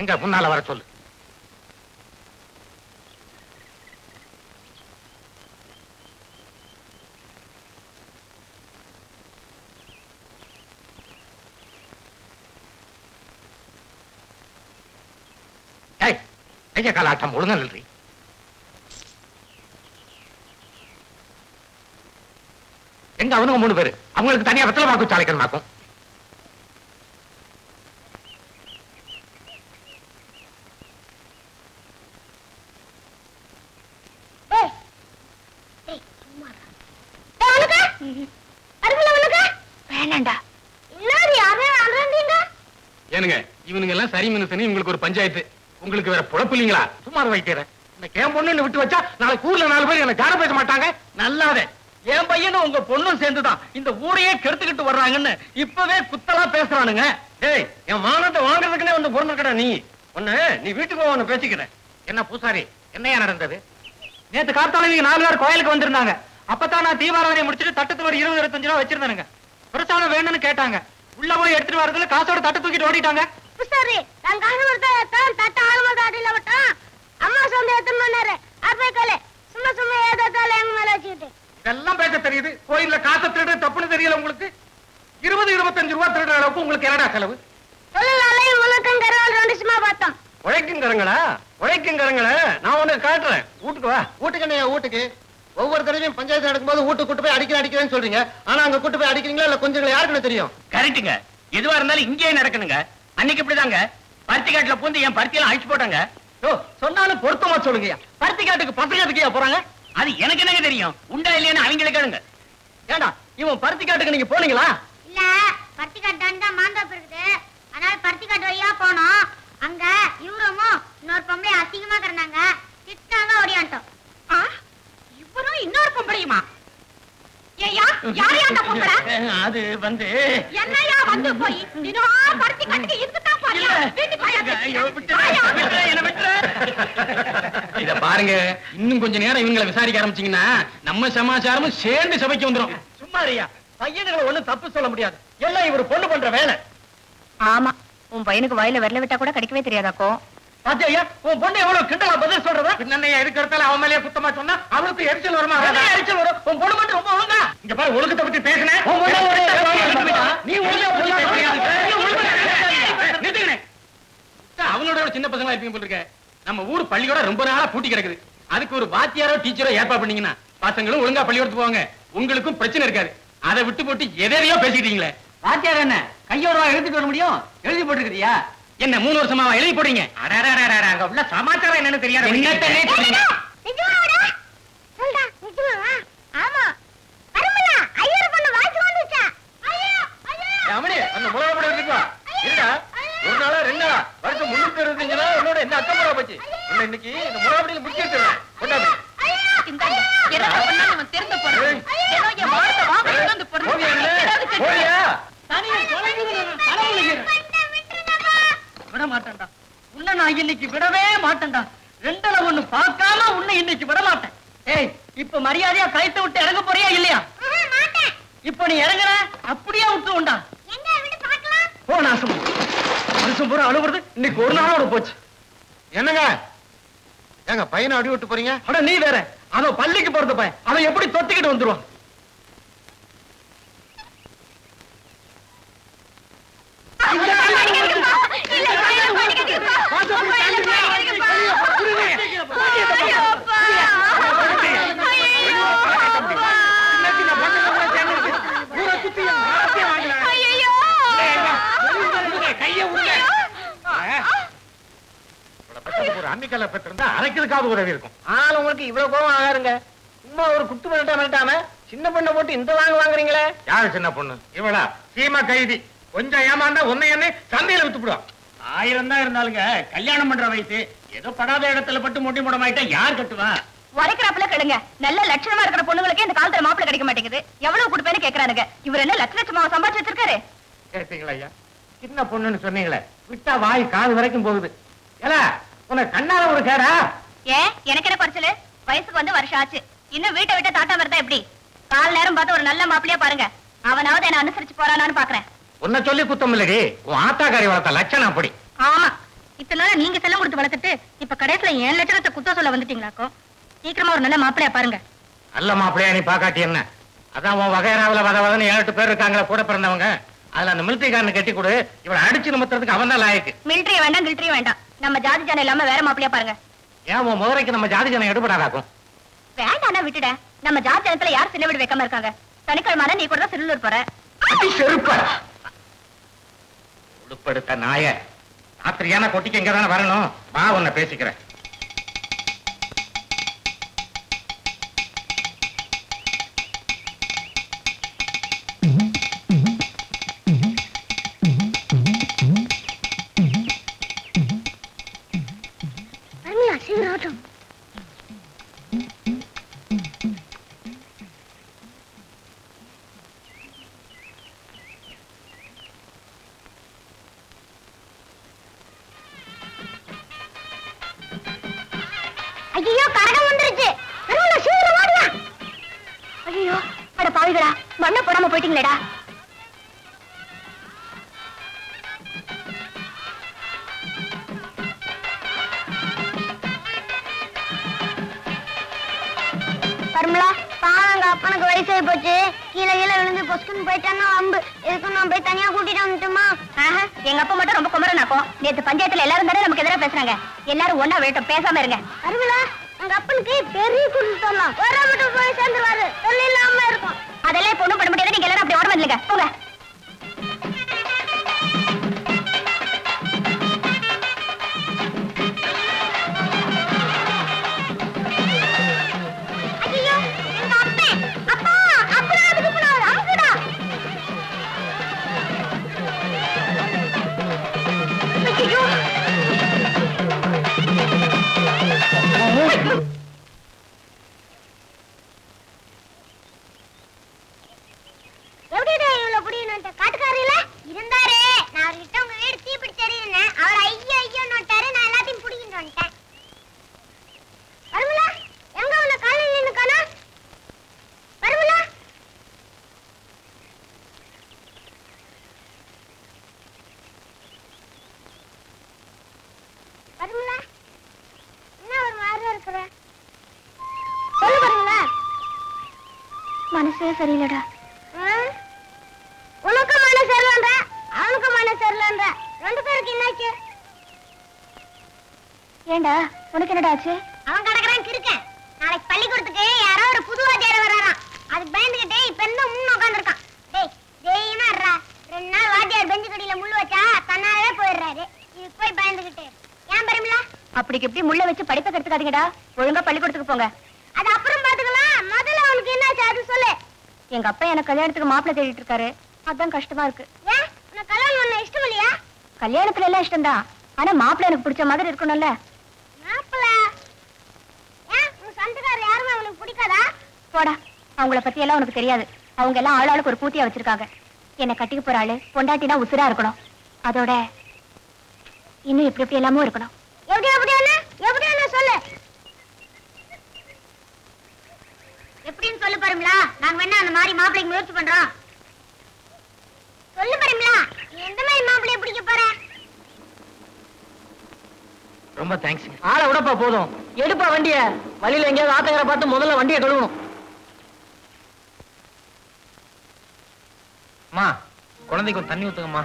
எங்க முன்னால வர சொல்லு. ஏய் கைய கால ஆட்டம் ஒழுங்கா நில்றி. எங்க அவனுங்க மூணு பேரு? அவங்களுக்கு தனியா வெத்தலை வாக்கு சாலைக்கன் மாக்கும் ஏய் சும்மா இரு. ஏய், அவனுக்கு? அருகில அவனுக்கு? வேணாண்டா இன்னாரு யாரே அறந்தீங்க ஏனுங்க இவனுங்க எல்லாம் சரி மனுஷனு உங்களுக்கு ஒரு பஞ்சாயத்து. உங்களுக்கு வேற பொழப்பு இல்லைங்களா? சும்மா வைக்கிறேன் இந்த கேம் பொண்ணு விட்டு வச்சா நாளைக்கு ஊர்ல நாலு பேர் எனக்கு யாரும் பேச மாட்டாங்க. நல்லாதே. என் பையனும் உங்க பொண்ணும் சேர்ந்துதான். இந்த ஊரையே கெடுத்துக்கிட்டு வர்றாங்கன்னு இப்பவே குத்தலா பேசுறானுங்க. ஏய் என் வானத்தை வாங்குறதுக்குனே வந்து பொருந்துக்கடா நீ. ஒண்ணு நீ வீட்டுக்கு ஒண்ணு பேசிக்கிறேன் என்ன பூசாரி என்னையா நடந்தது? நேத்து காத்தால நீங்க நாலு பேர் கோயிலுக்கு வந்திருந்தாங்க. அப்பதான் நான் தீபாராதனை முடிச்சிட்டு தட்டத்துல ஒரு இருபது இருபத்தஞ்சு ரூபா வச்சிருந்தானுங்க. பிரசாதம் வேணும்னு கேட்டாங்க. உள்ள போய் எடுத்துட்டு வரதுல காசோட தட்டு தூக்கிட்டு ஓடிட்டாங்க. புஸ்தாரி நான் காசு கொடுத்தா தான் தட்ட ஆளுமத அடியில விட்டான். அம்மா சொந்த எத்தனை பண்ணாரு அப்பே கலே சும்மா சும்மா ஏதாத்தால எங்க மேல வச்சுக்கிட்டு. இதெல்லாம் பேச தெரியுது. கோயில்ல காசை திருடு தப்புன்னு தெரியல உங்களுக்கு. இருபது இருபத்தஞ்சு ரூபா திருடுற அளவுக்கு உங்களுக்கு என்னடா செலவு? தொழிலாளையும் முழுக்கம் கருவால் ரெண்டு சும்மா பார்த்தோம். உழைக்குங்கிறங்களா உழைக்குங்கிறங்கள நான் உனக்கு காட்டுறேன். வீட்டுக்கு வா. வீட்டுக்கு என்ன வீட்டுக்கு? ஒவ்வொரு தடவையும் பஞ்சாயத்து நடக்கும்போது வீட்டுக்கு கூட்டு போய் அடிக்கிற அடிக்கிறேன்னு சொல்றீங்க. ஆனா அங்க கூட்டு போய் அடிக்கிறீங்களா? இல்ல கொஞ்சம் யாருக்குன்னு தெரியும்? கரெக்ட்டுங்க. எதுவா இருந்தாலும் இங்கேயே நடக்கணுங்க. அன்னைக்கு இப்படிதாங்க. பருத்தி காட்டுல பூந்து என் பருத்தியெல்லாம் அழிச்சு போட்டாங்க. ஓ சொன்னாலும் பொருத்தமா சொல்லுங்கய்யா. பருத்தி காட்டுக்கு பசங்க எதுக்குயா போறாங்க? அது எனக்கு என்னங்க தெரியும்? உண்டா இல்லையான்னு அவங்களே கேளுங்க. ஏண்டா இவன் பருத்தி காட்டுக்கு நீங்க போனீங்களா? இல்ல பருத்தி காட்டான் தான் மாந்தோப்பு இருக்குது. அதனால பருத்தி காட்டு வழியா போனோம். அங்க இவரமும் இன்னொரு பொம்பளை அசிங்கமா கிடந்தாங்க திட்டாங்க ஓடியாண்டோம் இவரும் இன்னொரு பொம்பளையுமா ஏயா யாரையா அந்த பொம்பளை அது வந்து என்னையா வந்து போய் பாரியா. இத பாருங்க இன்னும் கொஞ்ச நேரம் இவங்களை விசாரிக்க ஆரம்பிச்சீங்கன்னா நம்ம சமாச்சாரமும் சேர்ந்து சபைக்கு வந்துரும். சும்மா இருயா பையனுங்களை ஒண்ணும் தப்பு சொல்ல முடியாது. எல்லாம் இவர் பொண்ணு பண்ற வேலை. ஆமா உன் பையனுக்கு வாயில விரல விட்டா கூட கிடைக்கவே தெரியாதாக்கோ பாத்தியா உன் பொண்ணு எவ்வளவு கிண்டலா பதில் சொல்றதா? பின்னையா இருக்கிறதால அவன் மேலேயே குத்தமா சொன்னா அவனுக்கு எரிச்சல் வருமா? எரிச்சல் வரும்? உன் பொண்ணு மட்டும் ரொம்ப ஒழுங்கா? இங்க பாரு ஒழுக்கத்தை பத்தி பேசினேன் நீ. அவங்களோட சின்ன பசங்களா இருப்பீங்க போல இருக்க. நம்ம ஊர் பள்ளியோட ரொம்ப நாளா பூட்டி கிடக்குது. அதுக்கு ஒரு வாத்தியாரோ டீச்சரோ ஏற்பாடு பண்ணீங்கன்னா பசங்களும் ஒழுங்கா பள்ளியோடத்து போவாங்க. உங்களுக்கும் பிரச்சனை இருக்காது. அதை விட்டு போட்டு எதையோ பேசிக்கிட்டீங்களே. வாத்தியார் என்ன கையோட எழுதிட்டு வர முடியும்? எழுதி போட்டுருக்கிறியா? என்ன மூணு வருஷமா எழுதி போடுறீங்க? அட அங்க உள்ள சமாச்சாரம் என்னன்னு தெரியாது என்னத்தனே தெரியல. நிஜமாடா சொல்டா நிஜமாவா ஆமா வருமலா ஐயர் பொண்ணு வாய்ஸ் வந்துச்சா ஐயோ ஐயோ ரமணி அந்த முளை போட இருக்கா இருடா ஒரு நாளா ரெண்டு நாளா வருஷம் முன்னூத்தி இருபத்தஞ்சுனா என்னோட என்ன அக்கம் முறை போச்சு உன்னை இன்னைக்கு இந்த முறாபடியில முக்கிய வச்சிருவேன் கொண்டாடு என்னடா பண்ணா இவன் திருந்த போறான் ஏதோ என் மானத்தை வாங்க வந்து போவியா இல்ல? போவியா? விட மாட்டேன்டா உன்னை நான் இன்னைக்கு விடவே மாட்டேன்டா ரெண்டுல ஒண்ணு பார்க்காம உன்னை இன்னைக்கு விட மாட்டேன் ஏய் இப்ப மரியாதையா கயத்தை விட்டு இறங்க போறியா இல்லையா மாட்டேன் இப்ப நீ இறங்குற அப்படியே விட்டு உண்டா எங்க விட்டு பார்க்கலாம் போ நாசம் வருஷம் பூரா அழுகுறது இன்னைக்கு ஒரு நாளோட போச்சு என்னங்க ஏங்க பையனை போறீங்க அட நீ வேற. அவன் பள்ளிக்கு போறது பையன். அவன் எப்படி தொத்திக்கிட்டு வந்துருவான் சின்ன சின்ன பசங்க கூட சேர்ந்து ஊரை சுத்தி என் மானத்தையே வாங்கலாம். கையை விடுங்க. இவளை பெத்ததுக்கு ஒரு அன்னிக்கல்ல பெற்றிருந்தா அரைக்கிறதுக்காவது உதவி இருக்கும் ஆள் உங்களுக்கு இவ்வளவு கோவம் ஆகாருங்க சும்மா ஒரு குத்து மிரட்டா மிரட்டாம சின்ன பொண்ணை போட்டு இந்த வாங்க வாங்குறீங்களே யாரு சின்ன பொண்ணு இவளா சீமா கைதி. கொஞ்சம் ஏமாந்தா உன்னை என்ன சந்தையில வித்துப்பிடுவா ஆயிரம் தான் இருந்தாலுங்க கல்யாணம் பண்ற வயசு. ஏதோ படாத இடத்துல பட்டு முட்டி முடமாயிட்டா யார் கட்டுவா? உரைக்கிறாப்புல கெடுங்க நல்ல லட்சணமா இருக்கிற பொண்ணுங்களுக்கே இந்த காலத்துல மாப்பிள்ளை கிடைக்க மாட்டேங்குது. எவ்வளவு கொடுப்பேன்னு கேக்குறானுங்க. இவர் என்ன லட்ச லட்சமா சம்பாதிச்சு வச்சிருக்காரு? கேட்டீங்களா ஐயா? சின்ன பொண்ணுன்னு சொன்னீங்களே. விட்டா வாய் காது வரைக்கும் போகுது. ஏல உனக்கு கண்ணால ஒரு கேடா? ஏன் எனக்கு என்ன குறைச்சலு? வயசுக்கு வந்து வருஷம் ஆச்சு. இன்னும் வீட்டை விட்டு தாத்தா வருதா எப்படி? கால நேரம் பார்த்து ஒரு நல்ல மாப்பிள்ளையா பாருங்க. அவனாவது என்ன அனுசரிச்சு போறானான்னு பாக்குறேன். உன்னை சொல்லி குத்தம் இல்லடி. உன் ஆத்தாக்காரி வளர்த்த லட்சணம் அப்படி. ஆமா. இத்தனை நாளா நீங்க செல்லம் கொடுத்து வளர்த்துட்டு இப்ப கடைசியில ஏழு லட்சத்தை குத்த சொல்ல வந்துட்டீங்களாக்கோ? சீக்கிரமா ஒரு நல்ல மாப்பிளையா பாருங்க. நல்ல மாப்பிள்ளையா நீ பாக்காட்டி என்ன? அதான் உன் வகையறாவில வத வதன்னு ஏழு எட்டு பேர் இருக்காங்களா கூட பிறந்தவங்க. அதுல அந்த மிலிட்டரிக்காரனை கட்டி கொடு. இவளை அடிச்சு நிமித்துறதுக்கு அவன் தான் லாயக்கு. மிலிட்டரி வேண்டாம் கில்ட்ரி வேண்டாம். நம்ம ஜாதி ஜனம் இல்லாம வேற மாப்பிளையா பாருங்க. ஏன் உன் முதலைக்கு நம்ம ஜாதி ஜனம் எடுபடாதாக்கும்? வேண்டாம்னா விட்டுட நம்ம ஜாதி ஜனத்துல யார் சின்ன வீடு வைக்காம இருக்காங்க. சனிக்கிழமை நீ கூட தான் திருள்ளூர் போற. செருப்ப. உடுப்படுத்த நாய. ராத்திரியான கொட்டிக்கு எங்க தானே வரணும். வா உன்னை பேசிக்கிறேன். அவர்கிட்ட பேசாம இருங்க. கெடுத்துக்காதீங்கடா ஒழுங்கா பள்ளிக்கூடத்துக்கு போங்க. அது அப்புறம் பாத்துக்கலாம். முதல்ல அவனுக்கு என்னாச்சு அது சொல்லு. எங்க அப்பா எனக்கு கல்யாணத்துக்கு மாப்பிள்ளை தேடிட்டு இருக்காரு. அதான் கஷ்டமா இருக்கு. ஏன்? உனக்கு கல்யாணம் பண்ண இஷ்டம் இல்லையா? கல்யாணத்துல எல்லாம் இஷ்டம்தான். ஆனா மாப்பிள்ளை எனக்கு பிடிச்ச மாதிரி இருக்கணும்ல. மாப்பிள்ள? ஏன்? உன் சொந்தக்காரர் யாருமே அவனுக்கு பிடிக்காதா? போடா அவங்கள பத்தி எல்லாம் உனக்கு தெரியாது. அவங்க எல்லாம் ஆளாளுக்கு ஒரு பூத்தியா வச்சிருக்காங்க. என்னை கட்டிக்க போற ஆளு பொண்டாட்டினா உசுரா இருக்கணும். அதோட இன்னும் எப்படி எப்படி எல்லாமும் இருக்கணும். எப்படி எப்படியான எப்படியான சொல்லு. எப்படின்னு சொல்லு பாருங்களா நாங்க வேணா அந்த மாதிரி மாப்பிள்ளைக்கு முயற்சி பண்றோம். சொல்லு பாருங்களா எந்த மாதிரி மாப்பிள்ளைய பிடிக்க போற? ரொம்ப தேங்க்ஸ் ஆளை விடப்பா போதும். எடுப்பா வண்டிய. வழியில எங்கேயாவது ஆத்தங்கரை பார்த்து முதல்ல வண்டியை கழுவணும். அம்மா குழந்தைக்கு தண்ணி ஊத்துங்கம்மா.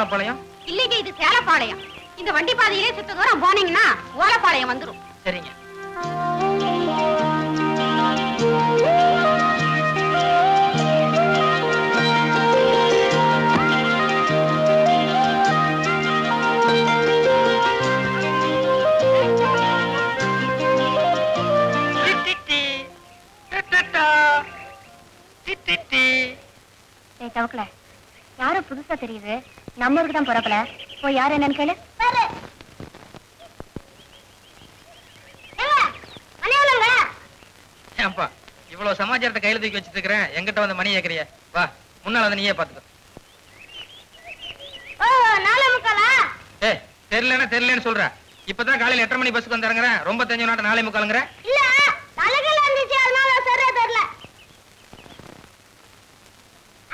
ஓலப்பாளையம்? இல்லைங்க இது சேலப்பாளையம். இந்த வண்டி பாதையிலே சுத்த தூரம் போனீங்கன்னா ஓலப்பாளையம் வந்துரும். சரிங்க. தவக்கல. யாரும் புதுசா தெரியுது. நம்ம ஊருக்கு தான் பிறக்கல போய் யார் என்னன்னு கேளு. இவ்வளவு சமாச்சாரத்தை கையில தூக்கி வச்சிட்டு இருக்கிறேன். எங்கிட்ட வந்து மணி கேக்குறிய. வா முன்னால வந்து நீயே பாத்துக்கோ. ஏ தெரியலன்னா தெரியலன்னு சொல்ற. இப்பதான் காலையில எட்டரை மணி பஸ்ஸுக்கு வந்து இறங்குறேன். ரொம்ப தெரிஞ்ச நாட்டு நாளை முக்காலுங்கிற இல்ல தலைகள் இருந்துச்சு அதனால சரியா தெரியல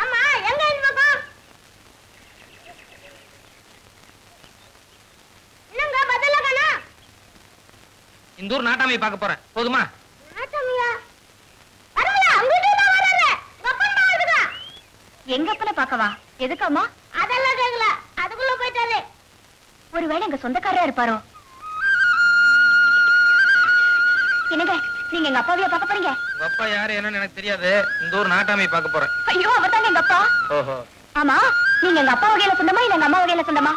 ஆமா எங்க இந்த பக்கம் என்னங்க பதில காணா இந்த ஊர் நாட்டாமையை பார்க்க போறேன். போதுமா? எங்க அப்பன பாக்கவா எதுக்கம்மா? அதெல்லாம் கேக்கல. அதுக்குள்ள போயிட்டாரு. ஒருவேளை எங்க சொந்தக்காரரா இருப்பாரோ? என்னங்க நீங்க எங்க அப்பாவையா பார்க்க போறீங்க? உங்க அப்பா யாரு என்னன்னு எனக்கு தெரியாது. இந்த ஊர் நாட்டாமையை பார்க்க போறேன். ஐயோ அவர் எங்க அப்பா. ஓஹோ. ஆமா நீங்க எங்க அப்பா வகையில சொந்தமா இல்ல எங்க அம்மா வகையில சொந்தமா?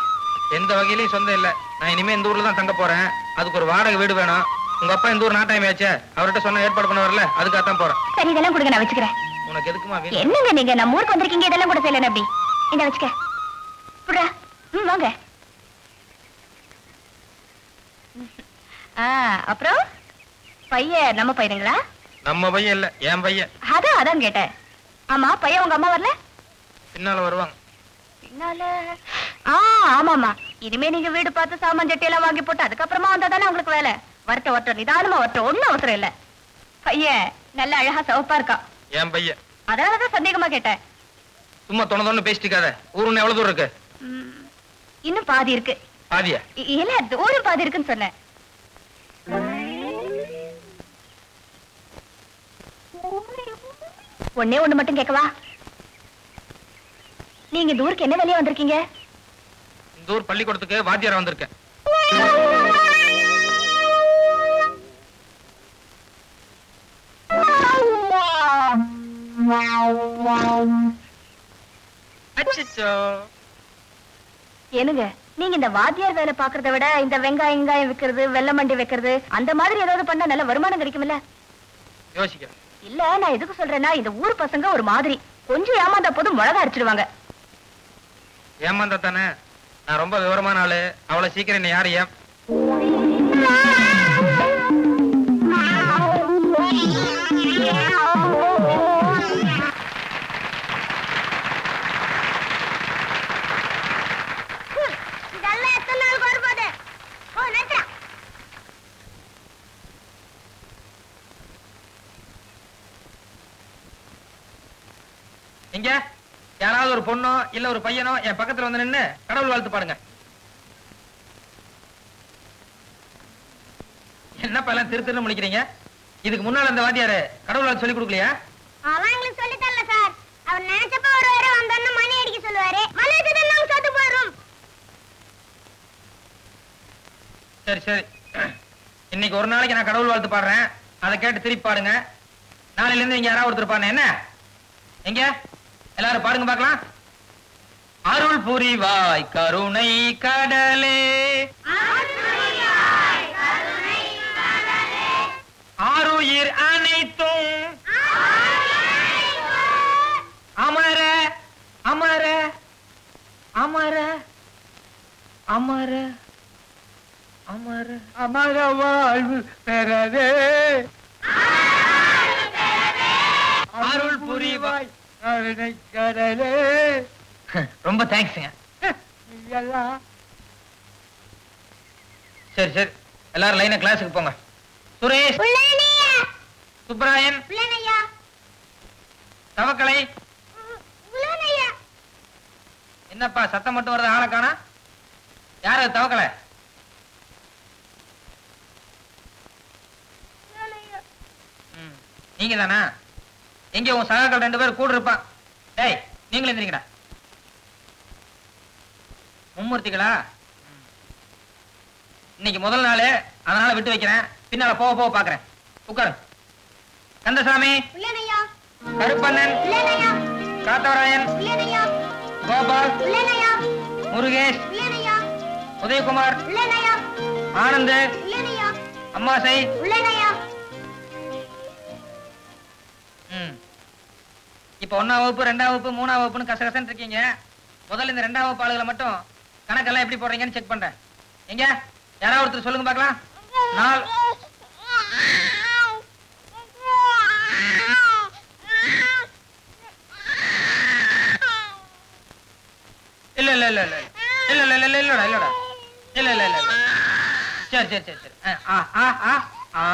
எந்த வகையிலயும் சொந்தம் இல்ல. நான் இனிமே இந்த ஊர்ல தான் தங்க போறேன். அதுக்கு ஒரு வாடகை வீடு வேணும். உங்க அப்பா இந்த ஊர் நாட்டாமையாச்சே அவர்கிட்ட சொன்ன ஏற்பாடு பண்ண வரல. அதுக்காக தான் போறேன். சரி இதெல்லாம் கொடுங்க நான் வச்சுக்கிறேன். உனக்கு எதுக்குமா என்னங்க நீங்க? நம்ம ஊருக்கு வந்திருக்கீங்க இதெல்லாம் கூட செய்யல அப்படி. இந்த வச்சுக்க. புடா ம் வாங்க. அப்புறம்? பையன் நம்ம பையனுங்களா? நம்ம பையன் இல்ல என் பையன். அதான் அதான் கேட்டேன். ஆமா பையன் உங்க அம்மா வரல? பின்னால வருவாங்க. பின்னால? ஆ ஆமாமா இனிமே நீங்க வீடு பார்த்து சாமான் சட்டி எல்லாம் வாங்கி போட்டு அதுக்கப்புறமா வந்தா தானே உங்களுக்கு வேலை? வரட்ட வரட்ட நிதானமா வரட்ட ஒண்ணும் அவசரம் இல்ல. பையன் நல்ல அழகா சிவப்பா இருக்கான் என் பையன். அதனாலதான் சந்தேகமா கேட்டேன். சும்மா தொண தொண்ணு பேசிட்டுக்காத ஊருன்னு எவ்வளவு தூரம் இருக்கு? இன்னும் பாதி இருக்கு. பாதியா? இல்ல தூரம் பாதி இருக்குன்னு சொன்னேன். ஒண்ணே ஒண்ணு மட்டும் கேட்கவா? நீங்க இந்த ஊருக்கு என்ன வேலையா வந்திருக்கீங்க? ஊர் பள்ளிக்கூடத்துக்கு வாத்தியாரா வந்திருக்கேன். ஏனுங்க நீங்க இந்த வாத்தியார் வேலை பாக்குறத விட இந்த வெங்காயம் வெங்காயம் விக்கிறது வெள்ளை மண்டி வைக்கிறது அந்த மாதிரி ஏதாவது பண்ணா நல்ல வருமானம் கிடைக்கும்ல? யோசிக்கிறேன் இல்ல நான் எதுக்கு சொல்றேன்னா இந்த ஊர் பசங்க ஒரு மாதிரி. கொஞ்சம் ஏமாந்தா போதும் மிளகா அடிச்சிடுவாங்க ஏமாந்தா தானே? நான் ரொம்ப விவரமான ஆளு. அவ்வளவு சீக்கிரம் என்ன யாரு ஏன் யாராவது ஒரு பொண்ணோ இல்ல ஒரு பையனோ என் பக்கத்துல வந்து நின்னு கடவுள் வாழ்த்து பாடுங்க. என்னப்பா எல்லாம் திரு திருன்னு முடிக்கிறீங்க இதுக்கு முன்னால அந்த வாத்தியாரு கடவுள் வாழ்த்து சொல்லி கொடுக்கலையா? அவன் எங்களுக்கு சொல்லி தரல சார். அவர் நினைச்சப்ப வருவாரு வந்தோன்னு மணி அடிக்க சொல்லுவாரு. மணி அடிச்சது நாங்க சத்து போயிடும் சரி சரி. இன்னைக்கு ஒரு நாளைக்கு நான் கடவுள் வாழ்த்து பாடுறேன். அதை கேட்டு திருப்பி பாடுங்க. நாளையில இருந்து இங்க யாராவது ஒருத்தர் பாருங்க என்ன? எங்க? எல்லாரும் பாடுங்க பார்க்கலாம். அருள் புரிவாய் கருணை கடலே. ஆருயிர் அனைத்தும் அமர அமர அமர அமர அமர. அமர வாழ்வு பெறவே. அருள் புரிவாய் கடலே ரொம்ப தேங்க்ஸுங்க எல்லாம் சரி சரி. எல்லாரும் லைனா கிளாஸுக்கு போங்க. சுரேஷ். சுப்ராயன் தவக்கலை. என்னப்பா சத்தம் மட்டும் வருது ஆளை காணா? யாரு அது தவக்கலை? நீங்க தானா எங்க உன் சகாக்கள் ரெண்டு பேர் கூட இருப்பான் டேய் நீங்களும் எந்திரிங்கடா. மும்மூர்த்திகளா. இன்னைக்கு முதல் நாள் அதனால விட்டு வைக்கிறேன். பின்னால போக போக பாக்குறேன். உட்காரு. கந்தசாமி. கருப்பண்ணன். காத்தவராயன். கோபால். முருகேஷ். உதயகுமார். ஆனந்த். அம்மாசை. இப்ப ஒண்ணாம் வகுப்பு ரெண்டாம் வகுப்பு மூணாம் வகுப்புன்னு கசகசன்னு இருக்கீங்க. முதல்ல இந்த ரெண்டாம் வகுப்பு ஆளுகளை மட்டும் கணக்கெல்லாம் எப்படி போடுறீங்கன்னு செக் பண்றேன். எங்க? யாராவது ஒருத்தர் சொல்லுங்க பார்க்கலாம். நாலு. இல்ல இல்ல இல்ல இல்ல. இல்ல இல்ல இல்ல இல்லடா இல்லடா. இல்ல இல்ல இல்ல. சரி சரி சரி சரி. ஆ ஆ ஆ ஆ.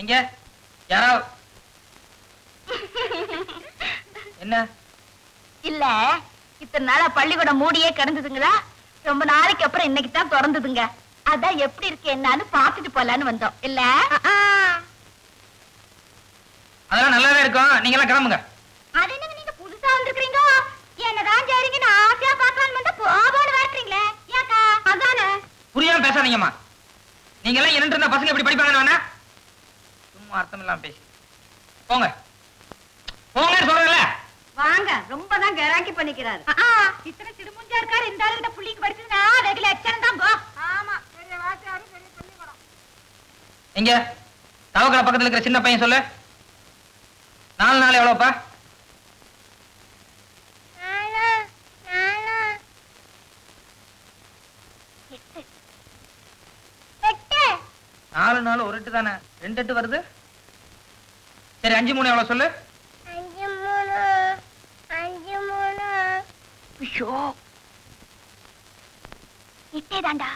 எங்க யாராவது என்ன? இல்ல இத்தனை நாளா பள்ளிக்கூடம் மூடியே கிடந்ததுங்களா? ரொம்ப நாளைக்கு அப்புறம் இன்னைக்கு தான் திறந்ததுங்க. அதான் எப்படி இருக்கு என்னன்னு பாத்துட்டு போலான்னு வந்தோம். இல்ல? அதெல்லாம் நல்லாவே இருக்கும். நீங்க எல்லாம் கிளம்புங்க. அது என்னங்க நீங்க புதுசா வந்திருக்கீங்க என்னதான் சரிங்கன்னு ஆசையா பார்க்கலான்னு வந்தா போகணும்னு வரட்டுறீங்களே. ஏக்கா அதானே. புரியாம பேசாதீங்கம்மா. நீங்க எல்லாம் என்ன இருந்தா பசங்க எப்படி படிப்பாங்கன்னு வேணா. சும்மா அர்த்தம் இல்லாம பேசி. போங்க. போங்க சொல்றேன்ல வாங்க. ரொம்ப தான் கராக்கி பண்ணிக்கிறாரு. இத்தனை சிடுமுஞ்சா இருக்காரு இந்த ஆளு கிட்ட புள்ளிக்கு படிச்சதுன்னா வெகுல எச்சனம் தான் போ. ஆமா. பெரிய வாத்தியாரு பெரிய பள்ளிக்கூடம் எங்க தவக்கலை பக்கத்துல இருக்கிற சின்ன பையன் சொல்லு. நாலு நாள் எவ்வளவுப்பா? நாலு நாள் ஒரு எட்டு தானே? ரெண்டு எட்டு வருது? சரி அஞ்சு மூணு எவ்வளவு சொல்லு? அஞ்சு மூணு அஞ்சு மூணு. ஐயோ. எட்டே தாண்டா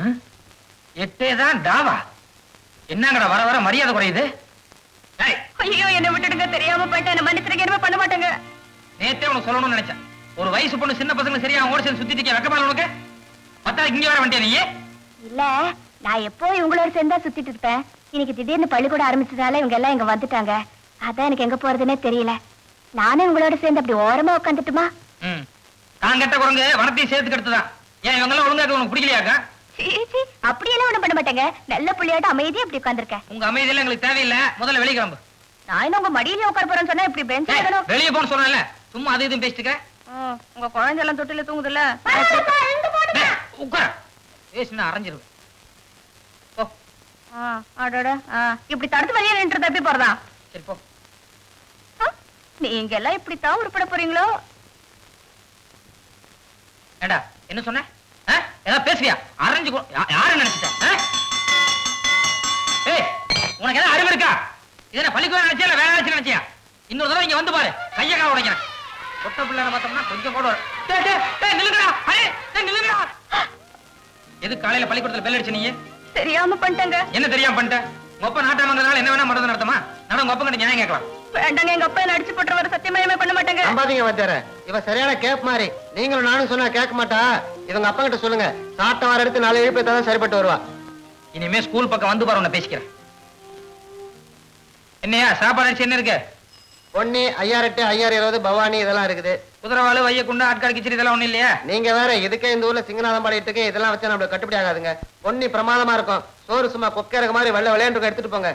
ஆ? எட்டே தான் டாவா என்னங்கடா வர வர மரியாதை குறையுது? ஐயோ என்ன விட்டுடுங்க. தெரியாம போயிட்டேன். என்ன மன்னிச்சிருங்க. இனிமே பண்ண மாட்டேங்க. நேத்தே உனக்கு சொல்லணும்னு நினைச்சேன். ஒரு வயசு பொண்ணு சின்ன பசங்க சரியா ஓடி சேர்ந்து சுத்திட்டு இருக்க. வெக்கமா உனக்கு? பத்தாளுக்கு இங்க வர வேண்டிய நீ? இல்ல நான் எப்போ இவங்களோட சேர்ந்தா சுத்திட்டு இருப்பேன். இன்னைக்கு திடீர்னு பள்ளிக்கூடம் ஆரம்பிச்சதால இவங்க எல்லாம் இங்க வந்துட்டாங்க. அதான் எனக்கு எங்க போறதுன்னே தெரியல. நானும் இவங்களோட சேர்ந்து அப்படி ஓரமா உட்காந்துட்டுமா ம். நான் கெட்ட குரங்கு வனத்தையும் சேர்த்து கெடுத்துதான். ஏன் இவங்க எல்லாம் ஒழுங்கா இருக்க உனக்கு பிடிக்கலையாக்கா சீ. அப்படியெல்லாம் ஒண்ணும் பண்ண மாட்டேங்க. நல்ல புள்ளையாட்ட அமைதியா இப்படி உட்காந்துருக்கேன் உங்க அமைதியெல்லாம் எங்களுக்கு தேவையில்லை. முதல்ல வெளியே கிளம்பு. நான் இன்னும் உங்க மடியில உட்கார போறேன்னு சொன்னா இப்படி பெஞ்ச் வெளியே போன்னு சொன்னேன்ல. சும்மா அது இதுவும் பேசிட்டு இருக்க. உங்க குழந்தை எல்லாம் தொட்டில தூங்குதுல்ல? உட்கார். பேசினா அரைஞ்சிருவேன். இப்படி தடுத்து வெளியே நின்று தப்பி போறதா? சரி போ. ஆ, நீங்க எல்லாம் இப்படித்தான் உருப்பட போறீங்களோ? ஏண்டா என்ன சொன்ன? ஏதாவது பேசுவியா அரைஞ்சு யாரை நினைச்சிட்ட? ஏய் உனக்கு ஏதாவது அறிவு இருக்கா? இது என்ன பள்ளிக்கூடம் நினைச்சியா இல்ல வேலை நினைச்சு நினைச்சியா? இன்னொரு தடவை இங்க வந்து பாரு. கைய கால உடைக்கிறேன். கொட்ட பிள்ளை பார்த்தோம்னா கொஞ்சம் கூட நில்லுங்கடா. டேய், நில்லுங்கடா. எது காலையில பள்ளிக்கூடத்துல பெல் அடிச்சு நீ தெரியாம பண்ணிட்டேங்க. என்ன தெரியாம பண்ணிட்ட? உங்க அப்பா நாட்டாமங்கிறதுனால என்ன வேணா மருந்து நடத்துமா? நான் உங்க அப்பா கிட்ட நியாயம் கேட்கலாம். வேண்டாங்க எங்க அப்பா என்ன அடிச்சு போட்டுருவாரு சத்தியமா பண்ண மாட்டேங்க. நம்பாதீங்க வாத்தியார. இவ சரியான கேப் மாதிரி. நீங்களும் நானும் சொன்னா கேட்க மாட்டா. இவங்க அப்பா கிட்ட சொல்லுங்க. சாட்டை வர எடுத்து நாலு எழுப்பி தான் சரிப்பட்டு வருவா. இனிமே ஸ்கூல் பக்கம் வந்து பாரு உன்னை பேசிக்கிறேன். என்னையா சாப்பாடு அரிசி என்ன இருக்கு? பொன்னி ஐயாரெட்டு ஐயாயிரம் இருபது பவானி இதெல்லாம் இருக்குது. குதிரவாளு வையக்குண்டு ஆட்காடு கிச்சடி இதெல்லாம் ஒண்ணும் இல்லையா? நீங்க வேற இதுக்கே இந்த ஊர்ல சிங்கநாதம் பாடிட்டு இருக்கு இதெல்லாம் வச்சா நம்மளுக்கு கட்டுப்படி ஆகாதுங்க. பொன்னி பிரமாதமா இருக்கும். சோறு சும்மா கொக்கேறக்கு மாதிரி வெள்ளை விளையாண்டு எடுத்துட்டு போங்க.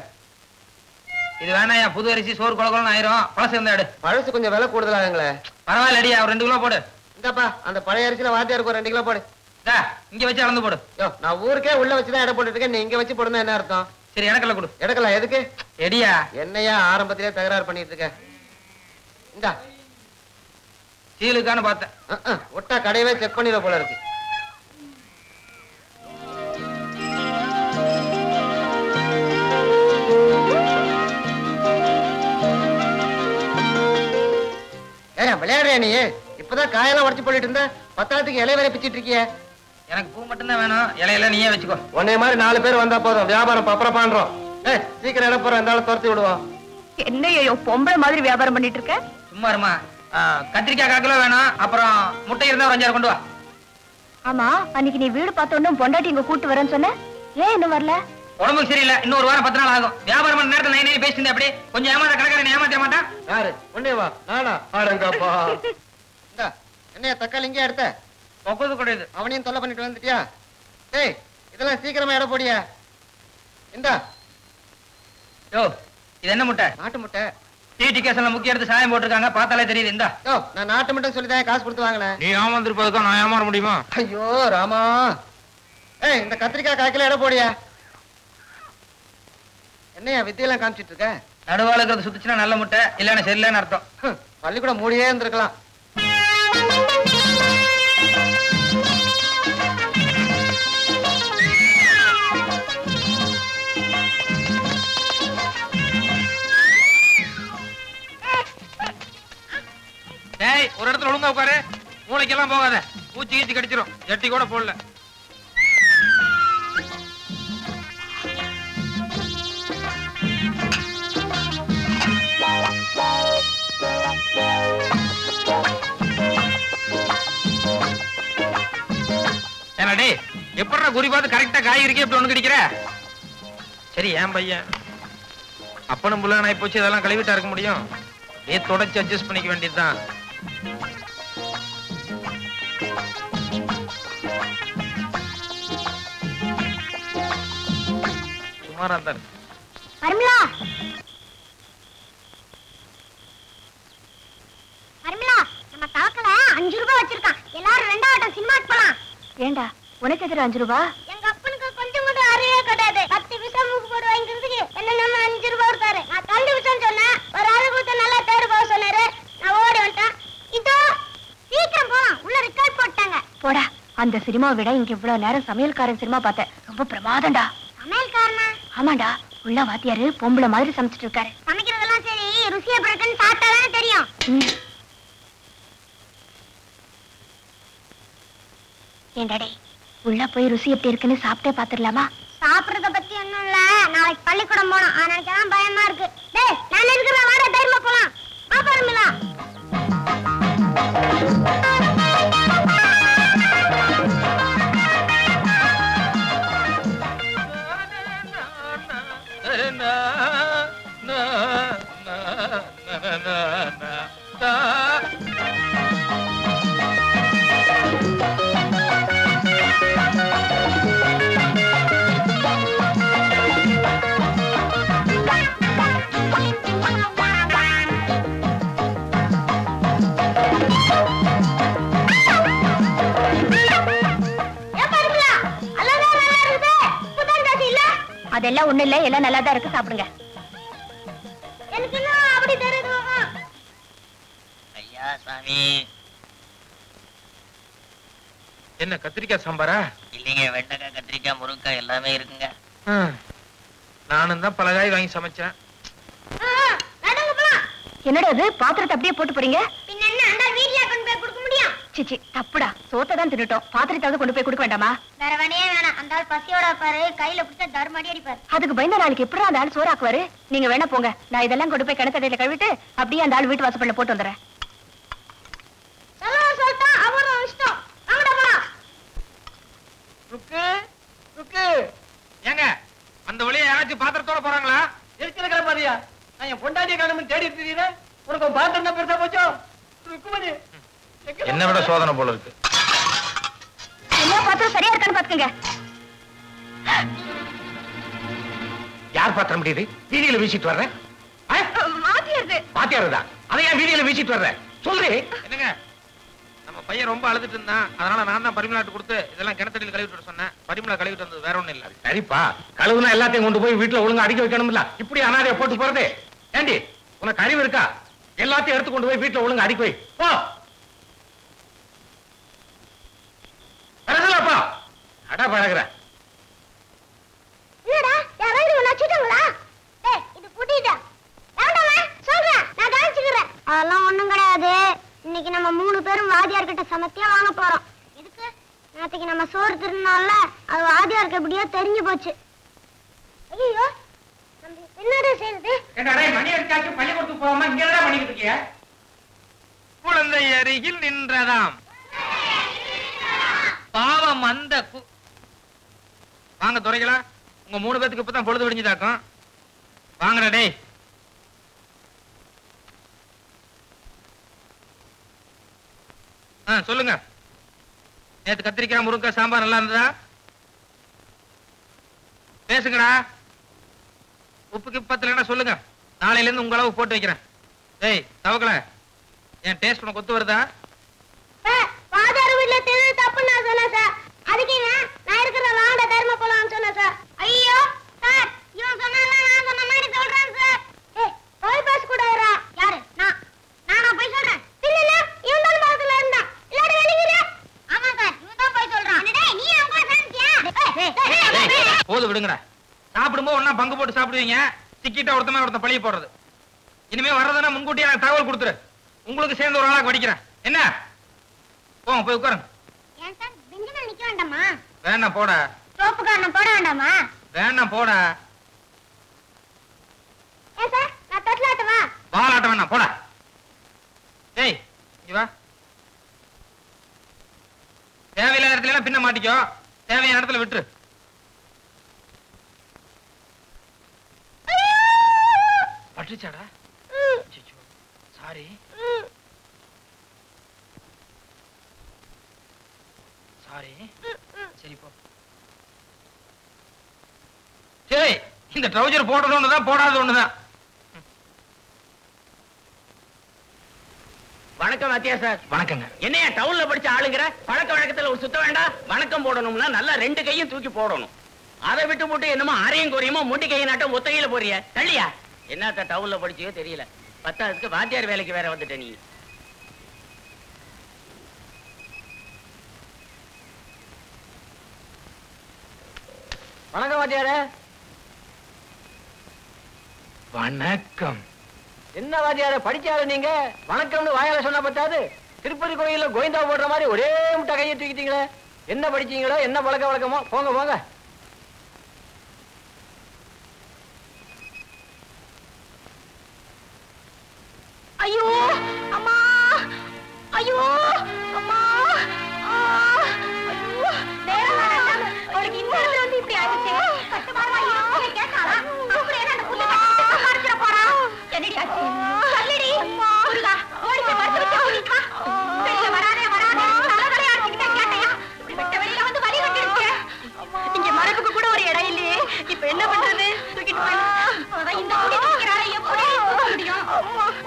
இது வேணாயா புது அரிசி சோறு குளகுளம் ஆயிரும். பழசு இருந்தா எடு. பழசு கொஞ்சம் விலை கூடுதலாகுங்களே. பரவாயில்ல அடியா ஒரு ரெண்டு கிலோ போடு. இந்தாப்பா அந்த பழைய அரிசியில வாத்தியாருக்கு ஒரு ரெண்டு கிலோ போடு. இங்க வச்சு அளந்து போடு. நான் ஊருக்கே உள்ள வச்சுதான் எடை போட்டுட்டு இருக்கேன். நீ இங்க வச்சு போடுனா என்ன அர்த்தம்? சரி எனக்கெல்லாம் கொடு. எடுக்கலாம் எதுக்கு? எடியா. என்னையா ஆரம்பத்திலே தகராறு பண்ணிட்டு இருக்க இந்தா. சீலுக்கான்னு பார்த்தேன். ஒட்டா கடையவே செக் பண்ணிடுவ போல இருக்கு. விளையாடுறியா நீ? இப்பதான் காயெல்லாம் உடச்சு போட்டுட்டு இருந்த? பத்தாயிரத்துக்கு இலை வரை பிச்சிட்டு இருக்கியே. எனக்கு பூ மட்டும்தான் வேணும். இலையில நீயே வச்சுக்கோ. உன்னை மாதிரி நாலு பேர் வந்தா போதும். வியாபாரம் பப்பரம் பண்றோம். ஏய் சீக்கிரம் இடம் போறோம் இருந்தாலும் துரத்தி விடுவோம். என்ன பொம்பளை மாதிரி வியாபாரம் பண்ணிட்டு இருக்க? சும்மா இருமா. கத்திரிக்காய் கால் கிலோ வேணும். அப்புறம் முட்டை இருந்தா ஒரு அஞ்சாறு கொண்டு வா. ஆமா அன்னைக்கு நீ வீடு பார்த்த உடனே பொண்டாட்டி இங்க கூட்டு வரேன்னு சொன்ன? ஏன் இன்னும் வரல? உடம்புக்கு சரியில்லை. இன்னும் ஒரு வாரம் பத்து நாள் ஆகும். வியாபாரம் பண்ண நேரத்தில் நைன் பேசிட்டு அப்படி கொஞ்சம் ஏமாத்த கடைக்காரன் ஏமாத்த மாட்டான்? யாரு? உன்னே வா நானா? ஆடுங்கப்பா இந்தா என்னையா தக்காளி இங்கே எடுத்த? ஒப்பது கூடாது அவனையும் தொல்லை பண்ணிட்டு வந்துட்டியா? டேய் இதெல்லாம் சீக்கிரமா இட போடியா. இந்தா. யோ இது என்ன முட்டை? நாட்டு முட்டை. டிடி கேஸ்ல முக்கிய எடுத்து சாயம் போட்டிருக்காங்க. பார்த்தாலே தெரியுது. இந்தா. யோ நான் நாட்டு முட்டை சொல்லி தான் காசு கொடுத்து வாங்கினேன். நீ ஏமாந்துருப்பதுக்கா நான் ஏமாற முடியுமா? ஐயோ ராமா. ஏய் இந்த கத்திரிக்காய் காய்க்கல இட போடியா. என்னையா வித்தியெல்லாம் காமிச்சிட்டு இருக்க? நடுவால இருக்கிறது சுத்துச்சுன்னா நல்ல முட்டை இல்லைன்னா சரியில்லைன்னு அர்த்தம். பள்ளிக்கூடம் மூடியே இருந்திருக்கலாம். டேய் ஒரு இடத்துல ஒழுங்கா உட்காரு. மூளைக்கெல்லாம் போகாத. பூச்சி கீச்சி கடிச்சிரும். ஜட்டி கூட போடல. ஏன்னா டேய் எப்படா குறி பார்த்து கரெக்டா காய்கறிக்கு எப்படி ஒண்ணு கிடைக்கிற? சரி ஏன் பையன்? அப்பனும் புள்ள நான் போச்சு இதெல்லாம் கழுவிட்டா இருக்க முடியும். ஏ தொடச்சு அட்ஜஸ்ட் பண்ணிக்க வேண்டியதுதான். சுமாரா தான். பர்மிளா பர்மிளா நம்ம தவக்கல அஞ்சு ரூபாய் வச்சிருக்கான் எல்லாரும் ரெண்டாவட்டம் சினிமாக்கு போலாம். ஏண்டா உனக்கு எதிர அஞ்சு ரூபா? எங்க அப்பனுக்கு கொஞ்சம் கூட அறிவே கிடையாது. பத்து விஷம் மூக்கு போட்டு வாங்கிக்கிறதுக்கு என்ன நம்ம அஞ்சு ரூபாய் கொடுத்தாரு. நான் கண்டு விஷம் சொன்னேன். ஒரு ஆளு கொடுத்த நல்லா தேடு போக சொன்னாரு. நான் ஓடி வந்துட்டேன். இதோ சீக்கிரம் போலாம் உள்ள ரெக்கார்ட் போட்டாங்க. போடா அந்த சினிமாவை விட இங்க இவ்வளவு நேரம் சமையல்காரன் சினிமா பார்த்தேன். ரொம்ப பிரமாதம்டா. சமையல்காரனா? ஆமாண்டா உள்ள வாத்தியாரு பொம்பளை மாதிரி சமைச்சிட்டு இருக்காரு. சமைக்கிறதெல்லாம் சரி ருசியை பிறக்குன்னு சாப்பிட்டாதானே தெரியும். ம். ஏண்டா டேய் உள்ள போய் ருசி எப்படி இருக்குன்னு சாப்பிட்டே பாத்துடலாமா? சாப்பிடுறத பத்தி ஒண்ணும் இல்ல. நாளைக்கு பள்ளிக்கூடம் போனோம் எனக்கு தான் பயமா இருக்கு. டேய் நான் இருக்கிற வாட தைரியமா போலாம். வா அதெல்லாம் ஒண்ணு இல்ல. எல்லாம் நல்லா தான் இருக்கு. சாப்பிடுங்க. எனக்கு இன்னும் அப்படி தெரியுது ஐயா சாமி. என்ன கத்திரிக்காய் சாம்பாரா? இல்லைங்க வெண்டைக்காய் கத்திரிக்காய் முருங்கைக்காய் எல்லாமே இருக்குங்க. நானும் தான் பலகாய் வாங்கி சமைச்சேன். என்னடா இது? பாத்திரத்தை அப்படியே போட்டு போறீங்க பின்ன என்ன அந்த வீட்ல கொண்டு போய் கொடுக்க முடியும் சிச்சி தப்புடா. சோத்தை தான் தின்னுட்டோம். பாத்திரத்தாவது கொண்டு போய் கொடுக்க வேண்டாமா? வேற வழியே வேணாம். அந்த ஆள் பசியோட பாரு கையில பிடிச்ச தர்மடி அடிப்பாரு. அதுக்கு பயந்த நாளைக்கு எப்படி அந்த ஆள் சோறாக்குவாரு? நீங்க வேணா போங்க. நான் இதெல்லாம் கொண்டு போய் கிணத்தடையில கழுவிட்டு அப்படியே அந்த ஆள் வீட்டு வாசப்பள்ள போட்டு வந்துடுறேன். ஏங்க அந்த வழியா யாராச்சும் பாத்திரத்தோட போறாங்களா? இருக்கிற மாதிரியா? நான் என் பொண்டாட்டிய காரணம் தேடி இருக்கிறீங்க உனக்கு பாத்திரம் தான் பெருசா போச்சோ? ருக்குமணி என்ன விட சோதனை போல இருக்கு? எல்லா பாத்திரம் சரியா இருக்கான்னு பாத்துக்கங்க யார் பாத்திரம் முடியுது வீதியில வீசிட்டு வர்றேன். பாத்தியாருதா அதை ஏன் வீதியில வீசிட்டு வர்றேன் சொல்லு. என்னங்க? நம்ம பையன் ரொம்ப அழுதுட்டு இருந்தான். அதனால நான் தான் பரிமளாட்டு கொடுத்து இதெல்லாம் கிணத்தடியில் கழுவிட்டு வர சொன்னேன். பரிமளா கழுவிட்டு வந்தது வேற ஒண்ணும் இல்ல. சரிப்பா. கழுவுனா எல்லாத்தையும் கொண்டு போய் வீட்டுல ஒழுங்கா அடிக்க வைக்கணும்ல. இப்படி அனாதைய போட்டு போறது. ஏண்டி உனக்கு அறிவு இருக்கா? எல்லாத்தையும் எடுத்து கொண்டு போய் வீட்டுல ஒழுங்கா அடிக்க வை போ வரதுலப்பா அட பழகுற. என்னடா யாராவது உன்னை வச்சுட்டாங்களா? டேய் இது புட்டிட்ட? வேண்டாமா சொல்றேன் நான் கவனிச்சுக்கிறேன். அதெல்லாம் ஒண்ணும் கிடையாது. இன்னைக்கு நம்ம மூணு பேரும் வாதியார் கிட்ட சமத்தியா வாங்க போறோம். எதுக்கு? நேத்துக்கு நம்ம சோறு திருநாள்ல அது வாதியாருக்கு எப்படியோ தெரிஞ்சு போச்சு. ஐயோ நம்ம என்னடா செய்யுது மணி அடிச்சாச்சு பள்ளிக்கூடத்துக்கு போகாம இங்க என்ன பண்ணிக்கிட்டு இருக்கிய? குழந்தை அருகில் நின்றதாம். பாவம் அந்த வாங்க துறைகளா உங்க மூணு பேத்துக்கு இப்பதான் பொழுது விடிஞ்சதாக்கும். வாங்கடா டேய். ஆ சொல்லுங்க. நேத்து கத்திரிக்காய் முருங்கக்காய் சாம்பார் நல்லா இருந்ததா? பேசுங்கடா. உப்புக்கு பத்தலைன்னா சொல்லுங்க. நாளையிலேருந்து உங்க அளவு போட்டு வைக்கிறேன். டேய் தவக்கல. என் டேஸ்ட் உனக்கு ஒத்து வருதா? வீட்டுல தெரிஞ்சு தப்பு நான் சார். அதுக்கு நான் நான் இருக்கிற வாண்ட தர்ம போலாம்னு சொன்னேன் சார் ஐயோ சார் இவன் சொன்னால நான் சொன்ன மாதிரி சொல்றேன் சார் ஏய் போய் பேச கூடாதுடா யாரு நான் நானா போய் சொல்றேன் இல்ல இல்ல இவன் தான் மரத்துல இருந்தான் இல்லாடி வெளியில ஆமா சார் இவன் தான் போய் சொல்றான் டேய் நீ அவன் கூட சேர்ந்தியா போது விடுங்கடா சாப்பிடும்போது ஒண்ணா பங்கு போட்டு சாப்பிடுவீங்க சிக்கிட்டா ஒருத்தமே ஒருத்தன் பழிய போடுறது. இனிமே வர்றதுன்னா முன்கூட்டியே எனக்கு தகவல் கொடுத்துரு. உங்களுக்கு சேர்ந்து ஒரு ஆளாக வடிக்கிறேன். என்ன? போங்க போய் உட்காருங்க. ஏன் சார் பெஞ்சில் நிக்க வேண்டாமா? வேணாம் போட. சோப்பு காரணம் போட வேண்டாமா? வேணாம் போட. ஏன் சார் நான் தொட்டிலாட்டவா பாலாட்ட வேணாம் போட. ஏய் இங்க வா. தேவையில்லாத இடத்துல பின்ன மாட்டிக்கோ. தேவையான இடத்துல விட்டுரு. பட்டுச்சாடா? சாரி சாரி சரி போ. சரி இந்த ட்ரௌசர் போடுறது ஒண்ணுதான் போடாதது ஒண்ணுதான். வணக்கம் அத்தியா சார். வணக்கங்க. என்னையா டவுன்ல படிச்ச ஆளுங்கிற? பழக்க வழக்கத்துல ஒரு சுத்த வேண்டாம். வணக்கம் போடணும்னா நல்லா ரெண்டு கையும் தூக்கி போடணும். அதை விட்டு போட்டு என்னமோ அரையும் குறையுமோ முட்டி கையை நாட்டம் ஒத்தையில போறிய தள்ளியா? என்னத்த டவுன்ல படிச்சியோ தெரியல. பத்தாவதுக்கு வாத்தியார் வேலைக்கு வேற வந்துட்ட நீ. வணக்கம் வாத்தியாரே. வணக்கம். என்ன வாத்தியாரே படிச்சாரு நீங்க? வணக்கம்னு வாயால சொன்னா பத்தாது. திருப்பதி கோயில்ல கோவிந்தா போடுற மாதிரி ஒரே முட்டை கையை தூக்கிட்டீங்களே. என்ன படிச்சீங்களோ என்ன பழக்க வழக்கமோ போங்க போங்க. ஐயோ அம்மா ஐயோ.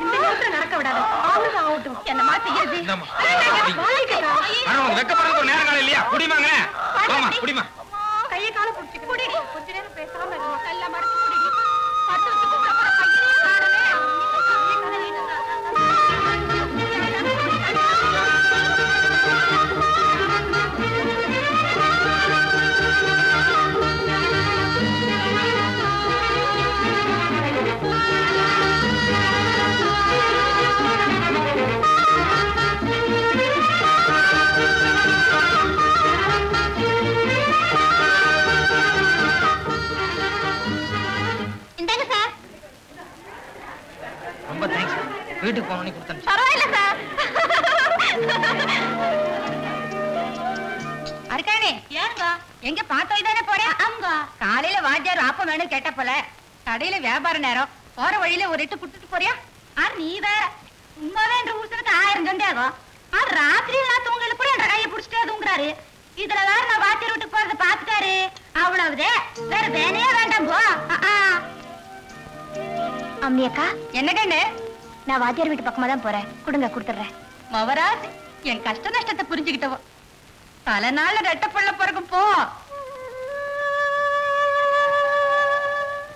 இந்த நேரத்துல நடக்க விடாது. ஆளுங்க ஆகட்டும். என்ன மாத்திக்கிறது வெக்கப்படுறதுக்கு ஒரு நேரம் இல்லையா? குடிமாங்க குடிமா வீட்டுக்கு போனோடனே கொடுத்தேன் பரவாயில்ல சார் அருக்கானே ஏங்க எங்க பார்த்தோய் தானே போறேன் அங்க. காலையில வாத்தியார் ஆப்பம் வேணும் கேட்ட போல. கடையில வியாபார நேரம். போற வழியில ஒரு எட்டு குடுத்துட்டு போறியா? ஆ நீ வேற. சும்மாவே என்ற ஊசனுக்கு ஆயிரம் சந்தேகம் ஆ ராத்திரி நான் தூங்கல கூட என்ற கையை புடிச்சிட்டே தூங்குறாரு. இதுல வேற நான் வாத்தியார் வீட்டுக்கு போறத பாத்துட்டாரு அவ்வளவுதே. வேற வேலையே வேண்டாம் போ. அம்மி அக்கா என்ன கண்ணு? நான் வாத்தியார் வீட்டு பக்கமா தான் போறேன். கொடுங்க கொடுத்துறேன் மவராஜ் என் கஷ்ட நஷ்டத்தை புரிஞ்சுக்கிட்டவோ. பல நாள் ரெட்ட புள்ள பிறக்கும் போ.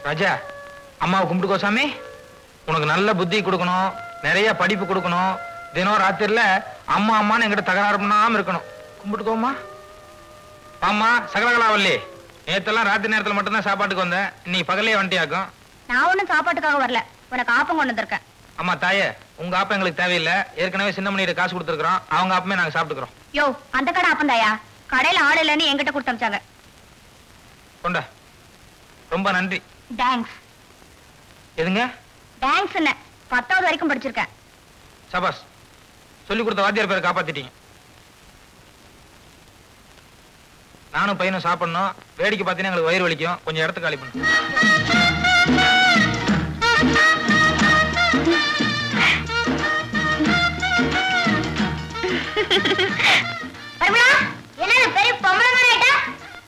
ராஜா அம்மாவை கும்பிட்டுக்கோ சாமி உனக்கு நல்ல புத்தி கொடுக்கணும் நிறைய படிப்பு கொடுக்கணும். தினம் ராத்திரில அம்மா அம்மான்னு என்கிட்ட தகராறு பண்ணாம இருக்கணும். கும்பிட்டுக்கோமா ஆமா சகலகலாவல்லி நேத்தெல்லாம் ராத்திரி நேரத்துல மட்டும்தான் சாப்பாட்டுக்கு வந்தேன். இன்னைக்கு பகலே வண்டியாக்கும் நான் ஒண்ணும் சாப்பாட்டுக்காக வரல. உனக்கு ஆப்பம் கொண்டு வந்திருக்கேன். அம்மா தாயே உங்க ஆப்பம் எங்களுக்கு தேவையில்லை. ஏற்கனவே சின்ன மணியிட காசு கொடுத்துருக்கோம் அவங்க ஆப்பமே நாங்க சாப்பிட்டுக்கிறோம். யோ அந்த கடை ஆப்பந்தாயா கடையில ஆள் இல்லைன்னு என்கிட்ட கொடுத்து அமிச்சாங்க. கொண்டா. ரொம்ப நன்றி. தேங்க்ஸ் எதுங்க? தேங்க்ஸ் என்ன? பத்தாவது வரைக்கும் படிச்சிருக்கேன். சபாஸ் சொல்லி கொடுத்த வாத்தியார் பேரை காப்பாத்திட்டீங்க. நானும் பையனும் சாப்பிடணும். வேடிக்கை பார்த்தீங்கன்னா எங்களுக்கு வயிறு வலிக்கும். கொஞ்சம் இடத்த காலி பண்ணு.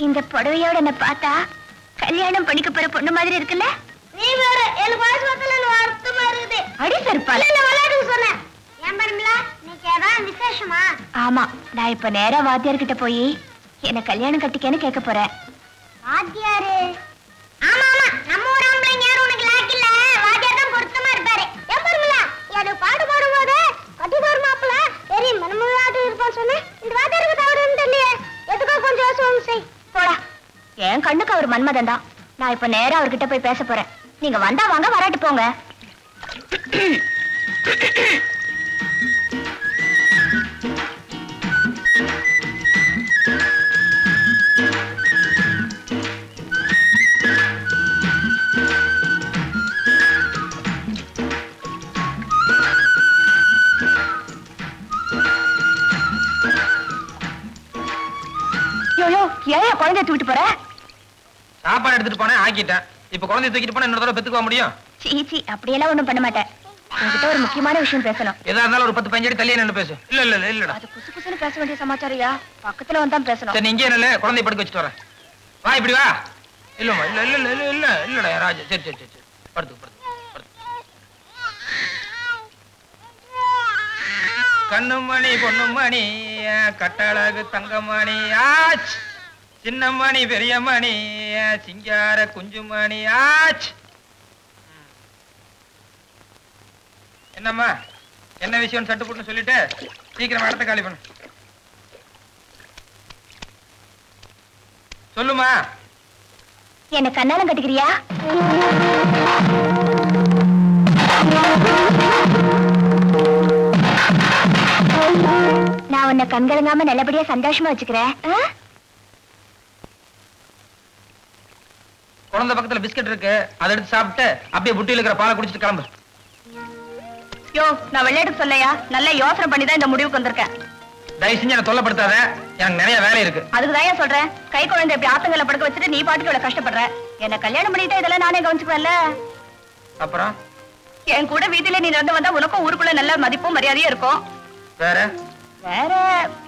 இந்த புடவையோட என்ன பார்த்தா கல்யாணம் பண்ணிக்க போற பொண்ணு மாதிரி இருக்குல்ல? நீ வேற எனக்கு வயசு பத்தல வருத்தமா இருக்குது. அடி செருப்பால இல்ல விளையாட்டுக்கு சொன்னேன். ஏன் பரிமளா இன்னைக்கு ஏதாவது விசேஷமா? ஆமா நான் இப்ப நேரா வாத்தியார் கிட்ட போய் என்ன கல்யாணம் கட்டிக்கன்னு கேட்க போறேன். வாத்தியாரு? ஆமா ஆமா நம்ம ஊர் ஆம்பளைங்க யாரும் உனக்கு பெரிய இருப்பான்னு இந்த வாத்தியாருக்கு தவறுன்னு எதுக்கோ கொஞ்சம் யோசனை செய். போடா. என் கண்ணுக்கு அவர் மன்மதன் தான். நான் இப்ப நேரா அவர்கிட்ட போய் பேச போறேன். நீங்க வந்தா வாங்க வராட்டு போங்க. இப்ப தூக்கிட்டு போனா இன்னொரு தடவை பெத்துக்க முடியும்? சீ சீ அப்படியெல்லாம் ஒண்ணும் பண்ண மாட்டேன். உங்ககிட்ட ஒரு முக்கியமான விஷயம் பேசணும். எதா இருந்தாலும் ஒரு பத்து பதினஞ்சு அடி தள்ளியே நின்று பேசு. இல்ல இல்ல இல்ல இல்லடா. அது குசு குசுன்னு பேச வேண்டிய சமாச்சாரியா பக்கத்துல வந்தா பேசணும். சரி இங்கே நில்லு. குழந்தைய படுக்க வச்சுட்டு வரேன். வா இப்படி வா. இல்லம்மா இல்ல இல்ல இல்ல இல்ல இல்ல இல்லடா ராஜா. சரி சரி சரி படுத்து படுத்து கண்ணுமணி பொண்ணுமணி கட்டழகு தங்கமணி. ஆச்! சின்னமணி பெரியமணி சிங்கார குஞ்சுமணி ஆச். என்னம்மா? என்ன விஷயம் சட்டு போட்டு சொல்லிட்டு சீக்கிரம் இடத்த காலி பண்ணு. சொல்லுமா? என்ன கண்ணாலம் கட்டிக்கிறியா? நான் உன்னை கண்கலங்காம நல்லபடியா சந்தோஷமா வச்சுக்கிறேன். குழந்தை பக்கத்துல பிஸ்கட் இருக்கு அதை எடுத்து சாப்பிட்டு அப்படியே புட்டியில இருக்கிற பாலை குடிச்சிட்டு கிளம்பு. யோ நான் விளையாட்டு சொல்லையா நல்லா யோசனை பண்ணி தான் இந்த முடிவுக்கு வந்திருக்கேன். தயவு செஞ்சு என்ன தொல்லப்படுத்தாத. எனக்கு நிறைய வேலை இருக்கு. அதுக்கு தான் சொல்றேன்? கை குழந்தை இப்படி ஆத்தங்கள்ல படுக்க வச்சுட்டு நீ பாட்டுக்கு இவ்வளவு கஷ்டப்படுற? என்ன கல்யாணம் பண்ணிட்டா இதெல்லாம் நானே கவனிச்சுக்குவேன்ல? அப்புறம்? என் கூட வீதியில நீ நடந்து வந்தா உனக்கும் ஊருக்குள்ள நல்ல மதிப்பும் மரியாதையும் இருக்கும். வேற? வேற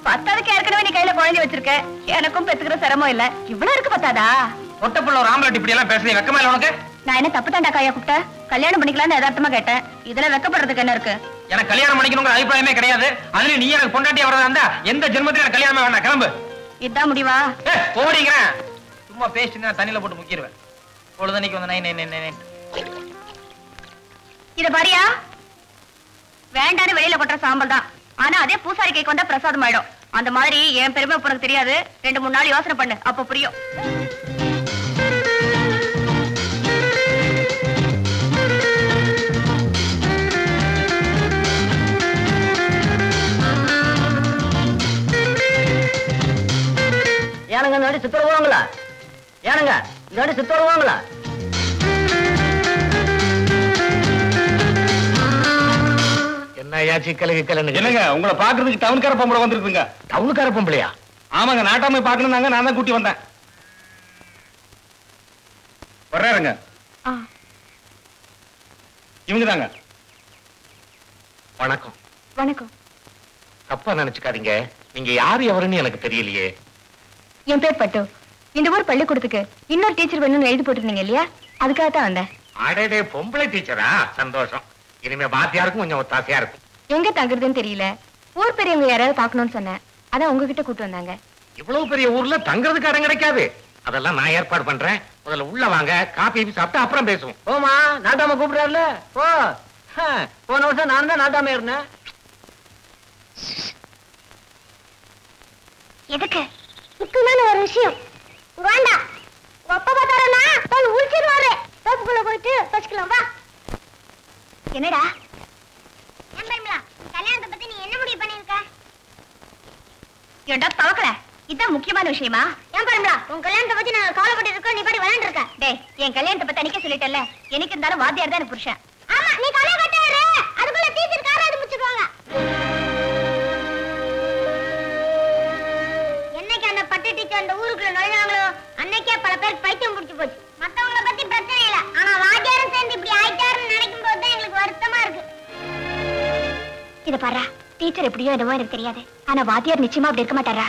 பத்தாவதுக்கு ஏற்கனவே நீ கையில குழந்தை வச்சிருக்க. எனக்கும் பெத்துக்கிற சிரமம் இல்ல. இவ்வளவு இருக்கு பத்தாதா? ஒட்டப்புள்ள ஒரு ஆம்பளை இப்படி எல்லாம் பேசுறீங்க வெக்கமா இல்ல உனக்கு? நான் என்ன தப்பு தாண்டா கையா கூப்பிட்ட? கல்யாணம் பண்ணிக்கலாம்னு யதார்த்தமா கேட்டேன். இதுல வெக்கப்படுறதுக்கு என்ன இருக்கு? எனக்கு கல்யாணம் பண்ணிக்கணுங்கிற அபிப்பிராயமே கிடையாது. அதுல நீ எனக்கு பொண்டாட்டி வரதா இருந்தா எந்த ஜென்மத்திலும் எனக்கு கல்யாணமே வேண்டாம். கிளம்பு. இதான் முடிவா? ஏய், ஓடிக்கிறேன் சும்மா பேசிட்டு நான் தண்ணியில போட்டு முக்கிடுவேன். பொழுதன்னைக்கு வந்து நைன் நைன் நைன் இத பாரியா? வேண்டான்னு வெளியில கொட்டுற சாம்பல் தான். ஆனா அதே பூசாரி கைக்கு வந்தா பிரசாதம் ஆயிடும். அந்த மாதிரி என் பெருமை உனக்கு தெரியாது. ரெண்டு மூணு நாள் யோசனை பண்ணு. அப்ப புரியும். ஏனுங்க இந்த வாட்டி சித்தர் வருவாங்களா ஏனுங்க இந்த வாட்டி சித்தர் வருவாங்களா என்ன ஐயா சிக்கல் கிக்கல் என்னங்க உங்களை பாக்குறதுக்கு டவுன்கார பொம்பளை வந்திருக்குங்க. டவுனுக்கார பொம்பளையா? ஆமாங்க நாட்டாமை பாக்கணும்னாங்க நான் தான் கூட்டி வந்தேன். வர்றாருங்க. இவங்க தாங்க வணக்கம். வணக்கம். தப்பா நினைச்சுக்காதீங்க. நீங்க யாரு எவருன்னு எனக்கு தெரியலையே. என் பேர் பட்டு. இந்த ஊர் பள்ளிக்கூடத்துக்கு இன்னொரு டீச்சர் வேணும்னு எழுதி போட்டிருந்தீங்க இல்லையா? அதுக்காக தான் வந்தேன். அடடே பொம்பளை டீச்சரா சந்தோஷம். இனிமே பாத்தியாருக்கும் கொஞ்சம் ஒத்தாசையா இருக்கும். எங்க தங்குறதுன்னு தெரியல. ஊர் பெரியவங்க யாராவது பார்க்கணும்னு சொன்னேன். அதான் உங்ககிட்ட கூட்டு வந்தாங்க. இவ்வளவு பெரிய ஊர்ல தங்குறதுக்கு இடம் கிடைக்காது. அதெல்லாம் நான் ஏற்பாடு பண்றேன். முதல்ல உள்ள வாங்க காப்பி கீப்பி சாப்பிட்டு அப்புறம் பேசுவோம். போமா நாட்டாம கூப்பிடுறாருல? ஹ, போன வருஷம் நான் தான் நாட்டாம இருந்தேன் எதுக்கு? முக்கியமான ஒரு விஷயம். வேண்டாம் அப்பா பார்த்தாருன்னா தோல் உழிச்சிருவாரு தோப்புக்குள்ள போயிட்டு பசிக்கலாம் வா. என்னடா? ஏன் கல்யாணத்தை பத்தி நீ என்ன முடிவு பண்ணிருக்க ஏண்டா தவக்கல? இதான் முக்கியமான விஷயமா? ஏன் பரிமளா உன் கல்யாணத்தை பத்தி நான் கவலைப்பட்டு இருக்கோம் நீ பாடி விளையாண்டு இருக்க. டேய் என் கல்யாணத்தை பத்தி அன்னைக்கே சொல்லிட்டேன்ல. எனக்கு இருந்தாலும் வாத்தியார் தான் புருஷன். வரா டீச்சர் எப்படியோ என்னவோ எனக்கு தெரியாது. ஆனா வாத்தியார் நிச்சயமா அப்படி இருக்க மாட்டாரா?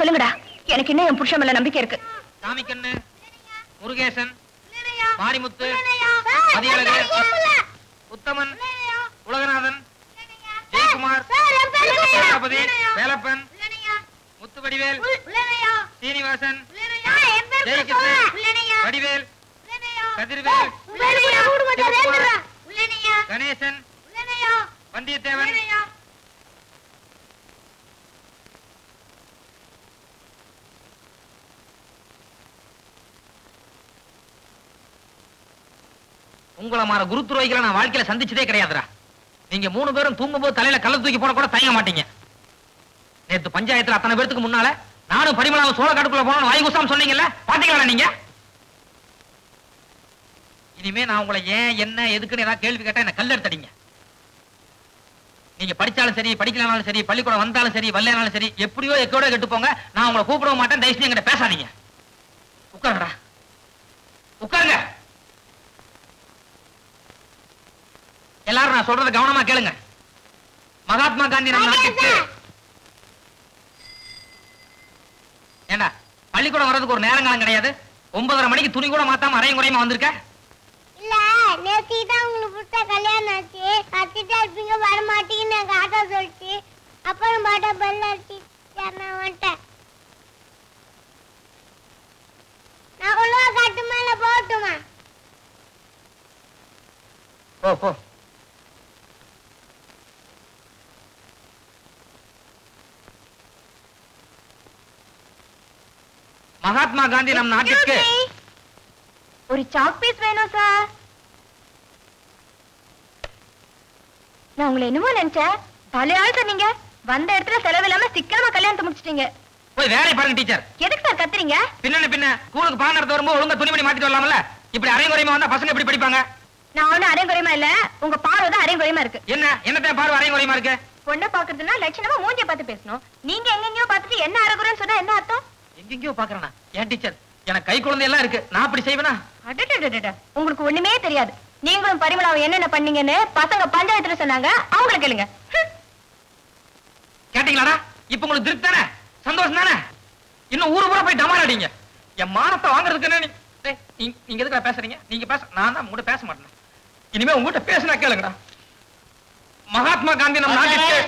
சொல்லுங்கடா எனக்கு இன்னும் என் புருஷன் மேல நம்பிக்கை இருக்கு முருகேசன் மாரிமுத்து இல்ல. உத்தமன் உலகநாதன் ஜெயக்குமார் வேலப்பன்? முத்துவடிவேல்? சீனிவாசன் ஜெயகிருஷ்ணன்? வடிவேல்? கதிர்வேல்? கணேசன்? வந்தியத்தேவன் உங்களை மாற குரு துரோகிகளை நான் வாழ்க்கையில சந்திச்சதே கிடையாதுடா. நீங்க மூணு பேரும் தூங்கும்போது தலையில கள்ள தூக்கி போட கூட தயங்க மாட்டீங்க. நேத்து பஞ்சாயத்துல அத்தனை பேருக்கு முன்னால நானும் பரிமளாவும் சோழ காட்டுக்குள்ள போனோம் வாய் குசாம் சொன்னீங்கல்ல பாத்தீங்களா நீங்க? இனிமே நான் உங்களை ஏன் என்ன எதுக்குன்னு ஏதாவது கேள்வி கேட்டா என்ன கல்லெடுத்தடிங்க நீங்க படிச்சாலும் சரி படிக்கலனாலும் சரி பள்ளிக்கூடம் வந்தாலும் சரி வரலனாலும் சரி எப்படியோ எக்கோட கெட்டு போங்க நான் உங்களை கூப்பிடவும் மாட்டேன் தயவுசெய்து என்கிட்ட பேசாதீங்க. உட்காருங்கடா. உட்காருங்க. எல்லாரும் நான் சொல்றத கவனமா கேளுங்க. மகாத்மா காந்தி நம்ம நாட்டுக்கு ஏண்டா பள்ளிக்கூடம் வர்றதுக்கு ஒரு நேரங்காலம் கிடையாது? ஒன்பதரை மணிக்கு துணி கூட மாத்தாம அரையும் குறையுமா வந்திருக்க? இல்ல நேத்தி தான் உங்களுக்கு கல்யாணம் ஆச்சு. கத்திட்டா இருப்பீங்க வர மாட்டீங்கன்னு எங்க ஆட்டோ சொல்லிச்சு. அப்புறம் பாட்டா பெல் அடிச்சு நான் வந்துட்டேன்? நான் உள்ள கட்டுமா இல்ல போட்டுமா போ போ. மகாத்மா காந்தி நம் நாட்டிற்கு ஒரு சாக் பீஸ் வேணும் சார் நான் உங்களை என்னமோ நினைச்சேன். தலையாள் நீங்க. வந்த இடத்துல செலவில்லாம சிக்கனமா கல்யாணத்தை முடிச்சிட்டீங்க. போய் வேலையை பாருங்க டீச்சர் எதுக்கு சார் கத்துறீங்க? பின்ன பின்ன. ஸ்கூலுக்கு பாடம் நடத்த வரும்போது ஒழுங்கா துணிமணி மாத்திட்டு வரலாம்ல? இப்படி அரையும் குறையுமா வந்தா பசங்க எப்படி படிப்பாங்க? நான் ஒண்ணும் அரையும் குறையமா இல்ல. உங்க பார்வை தான் அரையும் குறையமா இருக்கு. என்ன? என்னத்தான் பார்வை அரையும் குறையுமா இருக்கு? பொண்ணை பாக்குறதுன்னா லட்சணமா மூஞ்சிய பார்த்து பேசணும். நீங்க எங்கெங்கயோ பார்த்துட்டு என்ன அரைகுறைன்னு சொன்னா என்ன அர்த்தம்? எங்கெங்கயோ பாக்குறேனா? ஏன் டீச்சர்? எனக்கு கை குழந்தை எல்லாம் இருக்கு. நான் அப்படி செய்வேனா. உங்களுக்கு ஒண்ணுமே தெரியாது. நீங்களும் பரிமளாவும் என்னென்ன பண்ணீங்கன்னு பசங்க பஞ்சாயத்துல சொன்னாங்க. அவங்கள கேளுங்க. கேட்டீங்களாடா? இப்ப உங்களுக்கு திருப்தி தானே? சந்தோஷம் தானே? இன்னும் ஊரு பூரா போய் டமால் அடிங்க என் மானத்தை வாங்குறதுக்கு என்ன நீ- டேய், நீங்க எதுக்குடா பேசுறீங்க? நீங்க பேச நான் தான் உங்ககிட்ட பேச மாட்டேன்? இனிமே உங்ககிட்ட பேசினா கேளுங்கடா. மகாத்மா காந்தி நம்ம நாட்டுக்கு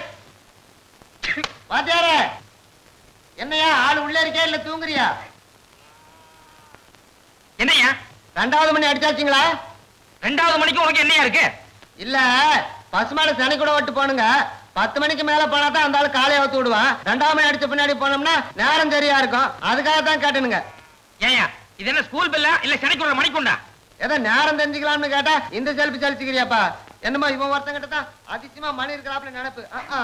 என்னையா ஆள் உள்ள இருக்கே இல்ல தூங்குறியா? என்னய்யா ரெண்டாவது மணி அடிச்சாச்சுங்களா? ரெண்டாவது மணிக்கு உனக்கு என்னையா இருக்கு? இல்ல பசுமாடு சனி கூட விட்டு போனுங்க பத்து மணிக்கு மேல போனா தான் அந்த ஆளு காலையை ஊத்து விடுவான். ரெண்டாவது மணி அடிச்ச பின்னாடி போனோம்னா நேரம் சரியா இருக்கும். அதுக்காக தான் கேட்டுனுங்க. ஏயா இது என்ன ஸ்கூல் பில்லா இல்ல சனிக்குள்ள மணிக்குண்டா? ஏதோ நேரம் தெரிஞ்சுக்கலாம்னு கேட்டா இந்த செல்ஃபி சலிச்சுக்கிறியாப்பா? என்னமோ இவன் ஒருத்தங்கிட்ட தான் அதிசயமா மணி இருக்கிறாப்புல நினைப்பு. ஆ, ஆ.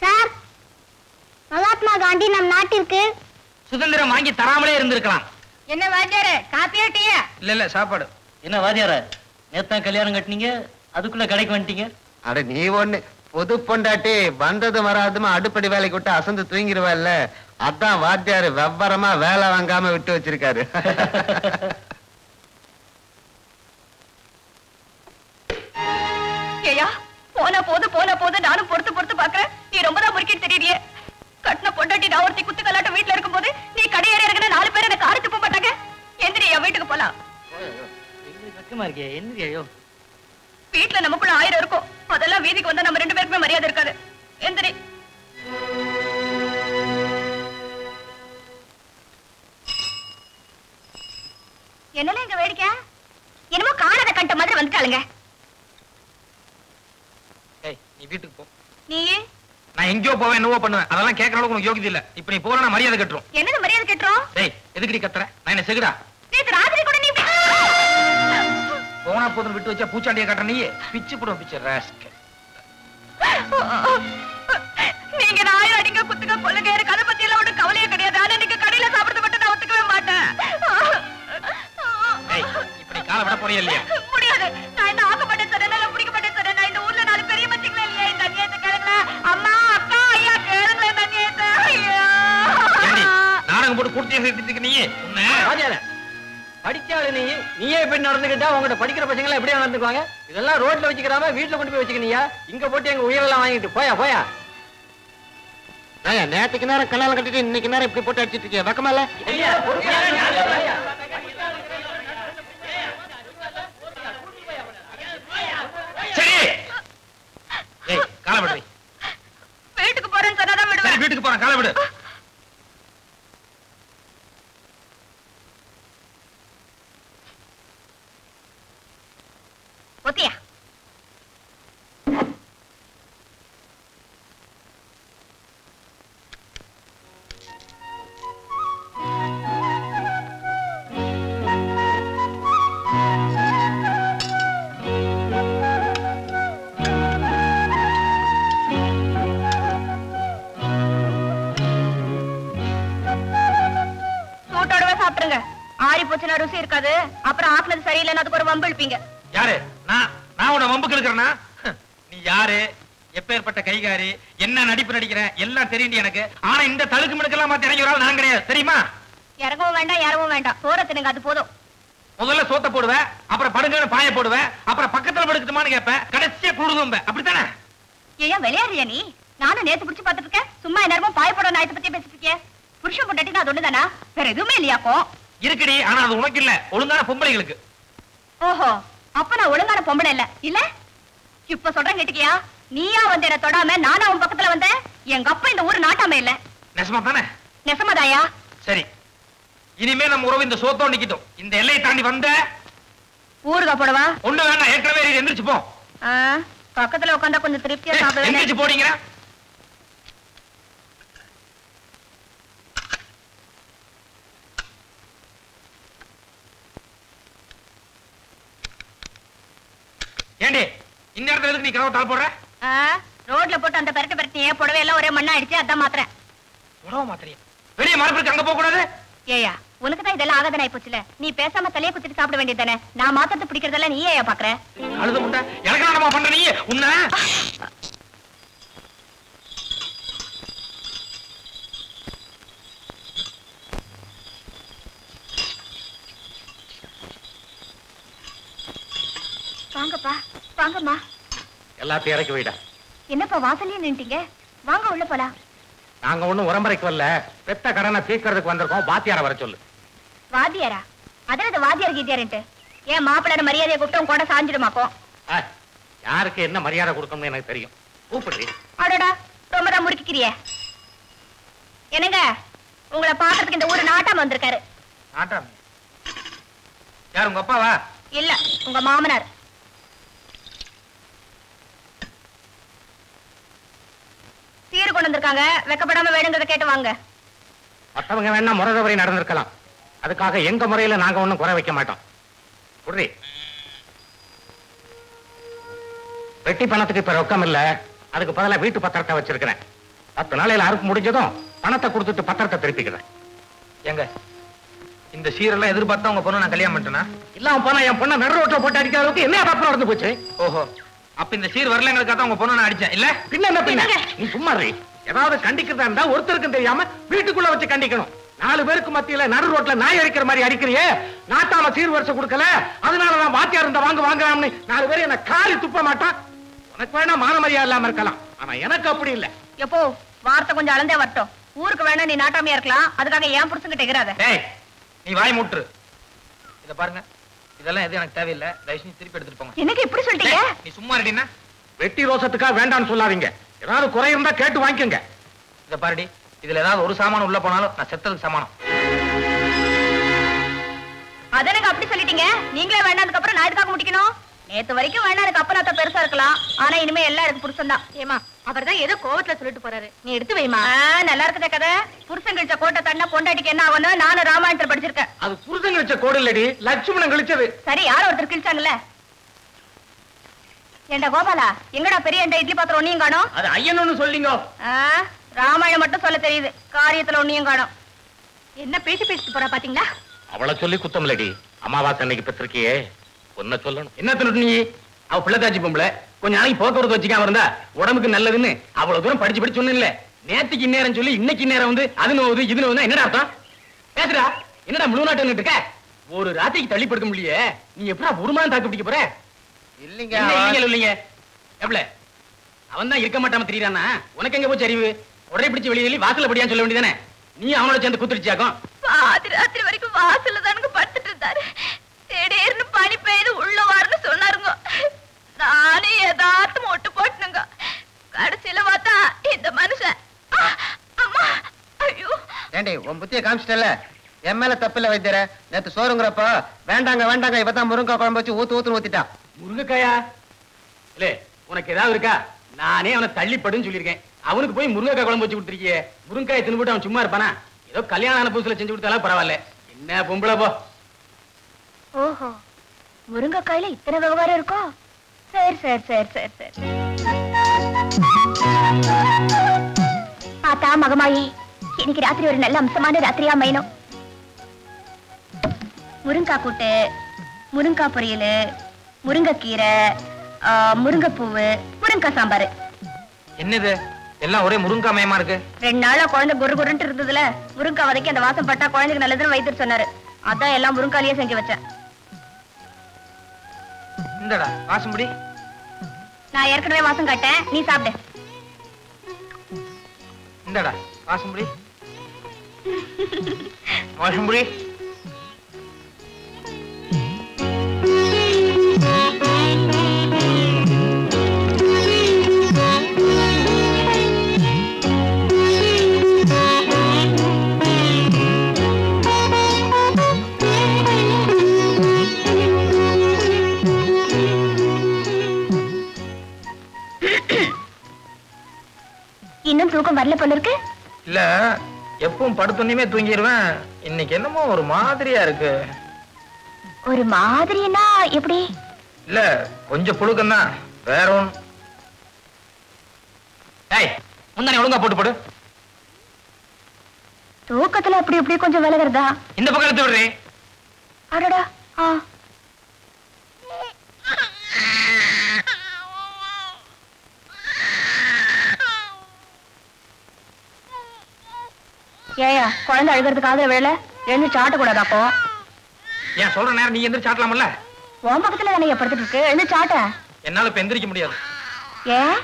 சார் மகாத்மா காந்தி நம் நாட்டிற்கு சுதந்திரம் வாங்கி தராமலே இருந்திருக்கலாம். என்ன வாத்தியாரு காப்பியா டீயா? இல்ல இல்ல சாப்பாடு. என்ன வாதியார நேத்தான் கல்யாணம் கட்டினீங்க அதுக்குள்ள கடைக்கு வந்துட்டீங்க? அட நீ ஒண்ணு. பொது பொண்டாட்டி வந்தது வராதுமா அடுப்படி வேலைக்கு விட்டு அசந்து தூங்கிடுவல்ல அதான் வாத்தியாரு வெவ்வரமா வேலை வாங்காம விட்டு வச்சிருக்காரு. போன போது போன போது நானும் பொறுத்து பொறுத்து பாக்குறேன் நீ ரொம்ப தான் முறுக்கிட்டு தெரியறியே கட்டின பொண்டாட்டி நான் ஒருத்தி குத்து கலாட்டம் வீட்டுல இருக்கும்போது நீ கடையேற இருக்கிற நாலு பேர் எனக்கு காரி துப்ப மாட்டாங்க எந்திரி என் வீட்டுக்கு போலாம். வெக்கமா இருக்கே? என்ன ஐயோ? வீட்டுல நமக்குள்ள ஆயிரம் இருக்கும். அதெல்லாம் வீதிக்கு வந்தா நம்ம ரெண்டு பேருக்குமே மரியாதை இருக்காது. எந்திரி. என்னல இங்க வேடிக்கை? என்னமோ காணாத கண்ட மாதிரி வந்துட்டாளுங்க. நீ வீட்டுக்கு போ. நீ? நான் எங்கேயோ போவேன் என்னவோ பண்ணுவேன். அதெல்லாம் கேட்கற அளவுக்கு உனக்கு யோகியதை இல்ல. இப்ப நீ போறா மரியாதை கட்டுரும் என்னது மரியாதை கேட்டுறோம்? டேய் எதுக்கு நீ கத்துற? நான் என்ன செகுடா? நேத்து ராத்திரி கூட நீ போனா போதும் விட்டு வச்சா பூச்சாண்டிய கட்டுற நீ பிச்சு போடும் பிச்சு. ராஸ்கல். நீங்க நான் ஆயிரம் அடிக்க குத்துக்க கொள்ளுங்க எனக்கு அதை பத்தி எல்லாம் ஒன்றும் கவலையே கிடையாது. ஆனா நீங்க கடையில சாப்பிடுறது மட்டும் நான் ஒத்துக்கவே மாட்டேன். இப்படி காலை விட போறியா இல்லையா? நீ நீ நீயே இப்படி நடந்துக்கிட்டா உங்ககிட்ட படிக்கிற பசங்க எப்படியா நடந்துக்குவாங்க? இதெல்லாம் ரோட்ல வச்சுக்கிறாம வீட்டுல கொண்டு போய் வச்சுக்கினியா? இங்க போட்டு எங்க உயிரெல்லாம் வாங்கிட்டு போயா போயா. நேத்துக்கு நேரம் கல்யாணம் கட்டிட்டு இன்னைக்கு நேரம் இப்படி போட்டு அடிச்சிட்டு இருக்கிய? வெக்கமா இல்ல? போச்சுன்னா ருசி இருக்காது. அப்புறம் ஆக்குனது சரியில்லைன்னு அதுக்கு ஒரு வம்பு இழுப்பீங்க. யாரு? நான் நான் உன வம்புக்கு இருக்கிறேன்னா நீ யாரு? எப்பேற்பட்ட கைகாரி? என்ன நடிப்பு நடிக்கிற? எல்லாம் தெரியும் எனக்கு. ஆனா இந்த தழுக்கு மிடுக்கெல்லாம் மாத்தி இறங்கி நான் கிடையாது. தெரியுமா? இறங்கவும் வேண்டாம் இறங்கவும் வேண்டாம். சோற அது போதும். முதல்ல சோத்த போடுவேன் அப்புறம் படுங்கன்னு பாய போடுவேன் அப்புறம் பக்கத்துல படுக்கட்டுமான்னு கேட்பேன். கடைசியா குழுதும்ப அப்படித்தானே? ஏன் விளையாடுறியா நீ? நானும் நேத்து பிடிச்சு பார்த்துட்டு இருக்கேன். சும்மா நேரமும் பாயப்பட நாயத்தை பத்தி பேசிட்டு இருக்கேன் புருஷன் பொண்டாட்டினா அது ஒண்ணுதானா? வேற எதுவுமே இல்லையாக்கும் இருக்குடி ஆனா அது உனக்கு இல்ல ஒழுங்கான பொம்பளைகளுக்கு ஓஹோ அப்ப நான் ஒழுங்கான பொம்பளை இல்ல. இல்ல? இப்ப சொல்றேன் கேட்டுக்கியா? நீயா வந்து என்ன தொடாம நானா உன் பக்கத்துல வந்தேன் எங்க அப்பா இந்த ஊரு நாட்டாம இல்ல? நெசமா தானே? நெசமாதாயா? சரி. இனிமே நம்ம உறவு இந்த சோத்தோ நிக்கட்டும். இந்த எல்லையை தாண்டி வந்த ஊருகா போடவா? ஒண்ணு வேண்டாம் ஏற்கனவே எந்திரிச்சு போ. பக்கத்துல உட்காந்தா கொஞ்சம் திருப்தியா சாப்பிடுவேன். எந்திரிச்சு போறீங்க ஏண்டி இந்த இடத்துல எதுக்கு நீ கதவை தாள் போடுற? ஆ, ரோட்ல போட்டு அந்த பெரட்டு பெரட்டியே புடவை எல்லாம் ஒரே மண்ணா ஆயிடுச்சு அதான் மாத்திரேன் உடவ மாத்திரியா வெளியே மரப்பிற்கு அங்க போக கூடாது ஏயா உனக்கு தான் இதெல்லாம் ஆகாதன ஆயிப்போச்சுல? நீ பேசாம தலைய குத்திட்டு சாப்பிட வேண்டியது தானே? நான் மாத்திரத்து பிடிக்கிறதெல்லாம் நீ ஏயா பாக்குற? அழுது முட்டை. எனக்கு பண்ற நீ உன்ன? வாங்கப்பா வாங்கம்மா. எல்லாத்தையும் இறக்கி வைடா. என்னப்பா வாசல்லயே நின்ட்டீங்க வாங்க உள்ள போலாம். நாங்க ஒண்ணும் உரம்பரைக்கு வரல. பெத்த கடனை தீர்க்கறதுக்கு வந்திருக்கோம். பாத்தியார வர சொல்லு. வாத்தியாரா? அதான் இது வாத்தியார் கீத்தியாருன்ட்டு. ஏன் மாப்பிள்ளை மரியாதையை கூப்பிட்டு உன் கூட சாஞ்சிடுமாக்கும் ஆ, யாருக்கு என்ன மரியாதை கொடுக்கணும்னு எனக்கு தெரியும். கூப்பிடுறீ அடடா ரொம்ப தான் முறுக்கிக்கிறியே. என்னங்க உங்களை பாக்குறதுக்கு இந்த ஊரு நாட்டாம வந்திருக்காரு. ஆட்டம் யார் உங்க அப்பாவா? இல்ல உங்க மாமனார் சீர் கொண்டு வந்திருக்காங்க வெக்கப்படாம வேணுங்கிறத கேட்டு வாங்க. மத்தவங்க வேணா முறை தவறி நடந்திருக்கலாம். அதுக்காக எங்க முறையில நாங்க ஒண்ணும் குறை வைக்க மாட்டோம். குடுறி வெட்டி பணத்துக்கு இப்ப ரொக்கம் இல்ல. அதுக்கு பதிலா வீட்டு பத்திரத்தை வச்சிருக்கிறேன். பத்து நாளையில அறுப்பு முடிஞ்சதும் பணத்தை கொடுத்துட்டு பத்திரத்தை திருப்பிக்கிறேன். எங்க? இந்த சீரெல்லாம் எதிர்பார்த்தா உங்க பொண்ணு நான் கல்யாணம் பண்ணிட்டேனா? இல்லாம போனா என் பொண்ணை நடு ரோட்ல போட்டு அடிக்கிற அளவுக்கு என்ன தப்பு நடந்து போச்சு? ஓஹோ. அப்ப இந்த சீர் வரலங்கிறதுக்காக தான் உங்க பொண்ணு நான் அடிச்சேன். இல்ல? பின்ன என்ன பின்ன? நீ சும்மா. ஏதாவது கண்டிக்கிறதா இருந்தா ஒருத்தருக்கும் தெரியாம வீட்டுக்குள்ள வச்சு கண்டிக்கணும். நாலு பேருக்கு மத்தியில நடு ரோட்ல நாய் அடிக்கிற மாதிரி அடிக்கிறியே. நாட்டாம சீர் வருஷம் கொடுக்கல. அதனாலதான் வாத்தியார் இருந்த வாங்க வாங்கலாம்னு நாலு பேர் என்ன காரி துப்ப மாட்டான். உனக்கு வேணா மான மரியாதை இல்லாம இருக்கலாம். ஆனா எனக்கு அப்படி இல்ல. எப்போ? வார்த்தை கொஞ்சம் அளந்தே வரட்டும். ஊருக்கு வேணா நீ நாட்டாமையா இருக்கலாம். அதுக்காக ஏன் எகிறாத டேய் நீ வாய் மூட்டுரு இத பாருங்க. இதெல்லாம் எதுவும் எனக்கு தேவையில்லை. தயவு செஞ்சு திருப்பி எடுத்துட்டு போங்க. இப்படி சொல்லிட்டீங்க? நீ சும்மா ரெடினா வெட்டி ரோசத்துக்காக வேண்டாம்னு சொல்லாதீங்க. ஏதாவது குறை இருந்தா கேட்டு வாங்கிக்கோங்க. இத பாருடி இதுல ஏதாவது ஒரு சாமான் உள்ள போனாலும் நான் செத்ததுக்கு சமானம். அதனங்க அப்படி சொல்லிட்டீங்க? நீங்களே வேண்டாம் அப்புறம் நான் எதுக்காக முடிக்கணும் நேத்து வரைக்கும் வேணா எனக்கு அப்பனாத்த பெருசா இருக்கலாம். ஆனா இனிமே எல்லாம் எனக்கு புருஷன் தான் ஏமா அவர் தான் ஏதோ கோவத்துல சொல்லிட்டு போறாரு. நீ எடுத்து வைமா. நல்லா இருக்குதே கதை. புருஷன் கழிச்ச கோட்டை தண்ணா பொண்டாட்டிக்கு என்ன ஆகணும் நானும் ராமாயணத்துல படிச்சிருக்கேன். அது புருஷன் கழிச்ச கோடு இல்லடி லட்சுமணன் கழிச்சது. சரி யாரோ ஒருத்தர் கிழிச்சாங்கல்ல? ஏண்டா கோபாலா எங்கடா பெரிய இட்லி பாத்திரம் ஒன்னையும் காணோம்? அது ஐயன்னு சொல்லிங்க. ராமாயணம் மட்டும் சொல்ல தெரியுது. காரியத்துல ஒன்னையும் காணோம். என்ன பேசி பேசிட்டு போறா பாத்தீங்களா? அவளை சொல்லி குத்தம் இல்லடி அமாவாசை அன்னைக்கு பெற்றிருக்கியே. ஒன்ன சொல்லணும். என்ன திருட்டு நீ? அவ பிள்ளைத்தாச்சி பொம்பளை. கொஞ்ச நாளைக்கு போக்குவரத்து வச்சுக்காம இருந்தா உடம்புக்கு நல்லதுன்னு அவ்வளவு தூரம் படிச்சு படிச்சு சொன்ன இல்ல நேத்துக்கு இந்நேரம் சொல்லி இன்னைக்கு இந்நேரம் வந்து அது நோவுது இது நோவுது என்னடா அர்த்தம்? பேசுடா என்னடா முழு நாட்டு இருக்க? ஒரு ராத்திரிக்கு தள்ளி படுக்க முடியலையே. நீ எப்படா ஒரு மாதம் தாக்கு பிடிக்க போற? இல்லைங்க இல்லைங்க இல்லைங்க எப்பல அவன் தான் இருக்க மாட்டாம தெரியுறானா? உனக்கு எங்க போச்சு அறிவு? உடனே பிடிச்சு வெளியே சொல்லி வாசல்ல படியான்னு சொல்ல வேண்டியதானே நீ அவனோட சேர்ந்து குத்துருச்சியாக்கும் பாதி ராத்திரி வரைக்கும் வாசல்ல தானுங்க படுத்துட்டு இருந்தாரு. திடீர்னு பனி பெய்து உள்ள வாருன்னு சொன்னாருங்க. நானே ஏதாட்டும் ஒட்டு போட்டுனுங்க. கடைசியில பார்த்தா இந்த மனுஷன். அம்மா ஐயோ. ஏண்டி உன் புத்திய காமிச்சிட்டல என் மேல தப்பில்ல வைத்தியர. நேத்து சோறுங்கிறப்ப வேண்டாங்க வேண்டாங்க இப்பதான் முருங்கா குழம்பு வச்சு ஊத்து ஊத்துன்னு ஊத்திட்டா. முருங்கைக்காயா? இல்ல உனக்கு ஏதாவது இருக்கா? நானே அவனை தள்ளி படுன்னு சொல்லியிருக்கேன். அவனுக்கு போய் முருங்கைக்காய் குழம்பு வச்சு கொடுத்துருக்கியே. முருங்காய் தின்னு அவன் சும்மா இருப்பானா? ஏதோ கல்யாணம் ஆன புதுசுல செஞ்சு கொடுத்தாலும் பரவாயில்ல. என்ன பொம்பளை போ. ஓஹோ. முருங்கைக்காயில இத்தனை விவகாரம் இருக்கோ? சரி சரி சரி சரி சரி. ஆத்தா மகமாயி இன்னைக்கு ராத்திரி ஒரு நல்ல அம்சமான ராத்திரியா அமையணும். முருங்காய் கூட்டு முருங்காய் பொரியல் முருங்கைக்கீரை முருங்கைப்பூவு முருங்காய் சாம்பார். என்னது? எல்லாம் ஒரே முருங்கா மயமா இருக்கு? ரெண்டு நாளா குழந்தை குரு குருன்ட்டு இருந்ததுல முருங்காய் வதக்கி அந்த வாசம் பட்டா குழந்தைக்கு நல்லதுன்னு வைத்திரு சொன்னாரு. அதான் எல்லாம் முருங்காலியே செஞ்சு வச்சேன். இந்தடா வாசம்படி நான் ஏற்கனவே வாசம் காட்டேன். நீ சாப்பிடு. இந்தடா வாசம்படி வாசம்படி இன்னும் எப்பவும் படுத்தோன்னே தூங்கிடுவேன் இன்னைக்கு என்னமோ ஒரு மாதிரியா இருக்கு. ஒரு மாதிரினா எப்படி? இல்ல கொஞ்சம் புழுக்கம் தான் வேற ஒண்ணு. ஏய் முந்தானே ஒழுங்கா போட்டு போடு. தூக்கத்துல அப்படி இப்படி கொஞ்சம் விலகிறதா? இந்த பக்கம் எடுத்து விடுறேன். அடடா ஆ. ஏயா குழந்தை அழுகிறதுக்கு ஆதரவு வேலை எழுந்து சாட்டக்கூடாது அப்போ? ஏன் சொல்ற நேரம் நீ எந்திரிச்சு ஆட்டலாம்ல? உன் பக்கத்துல தானே படுத்துட்டு இருக்கு? எழுந்து சாட்ட என்னால இப்ப எந்திரிக்க முடியாது. ஏன்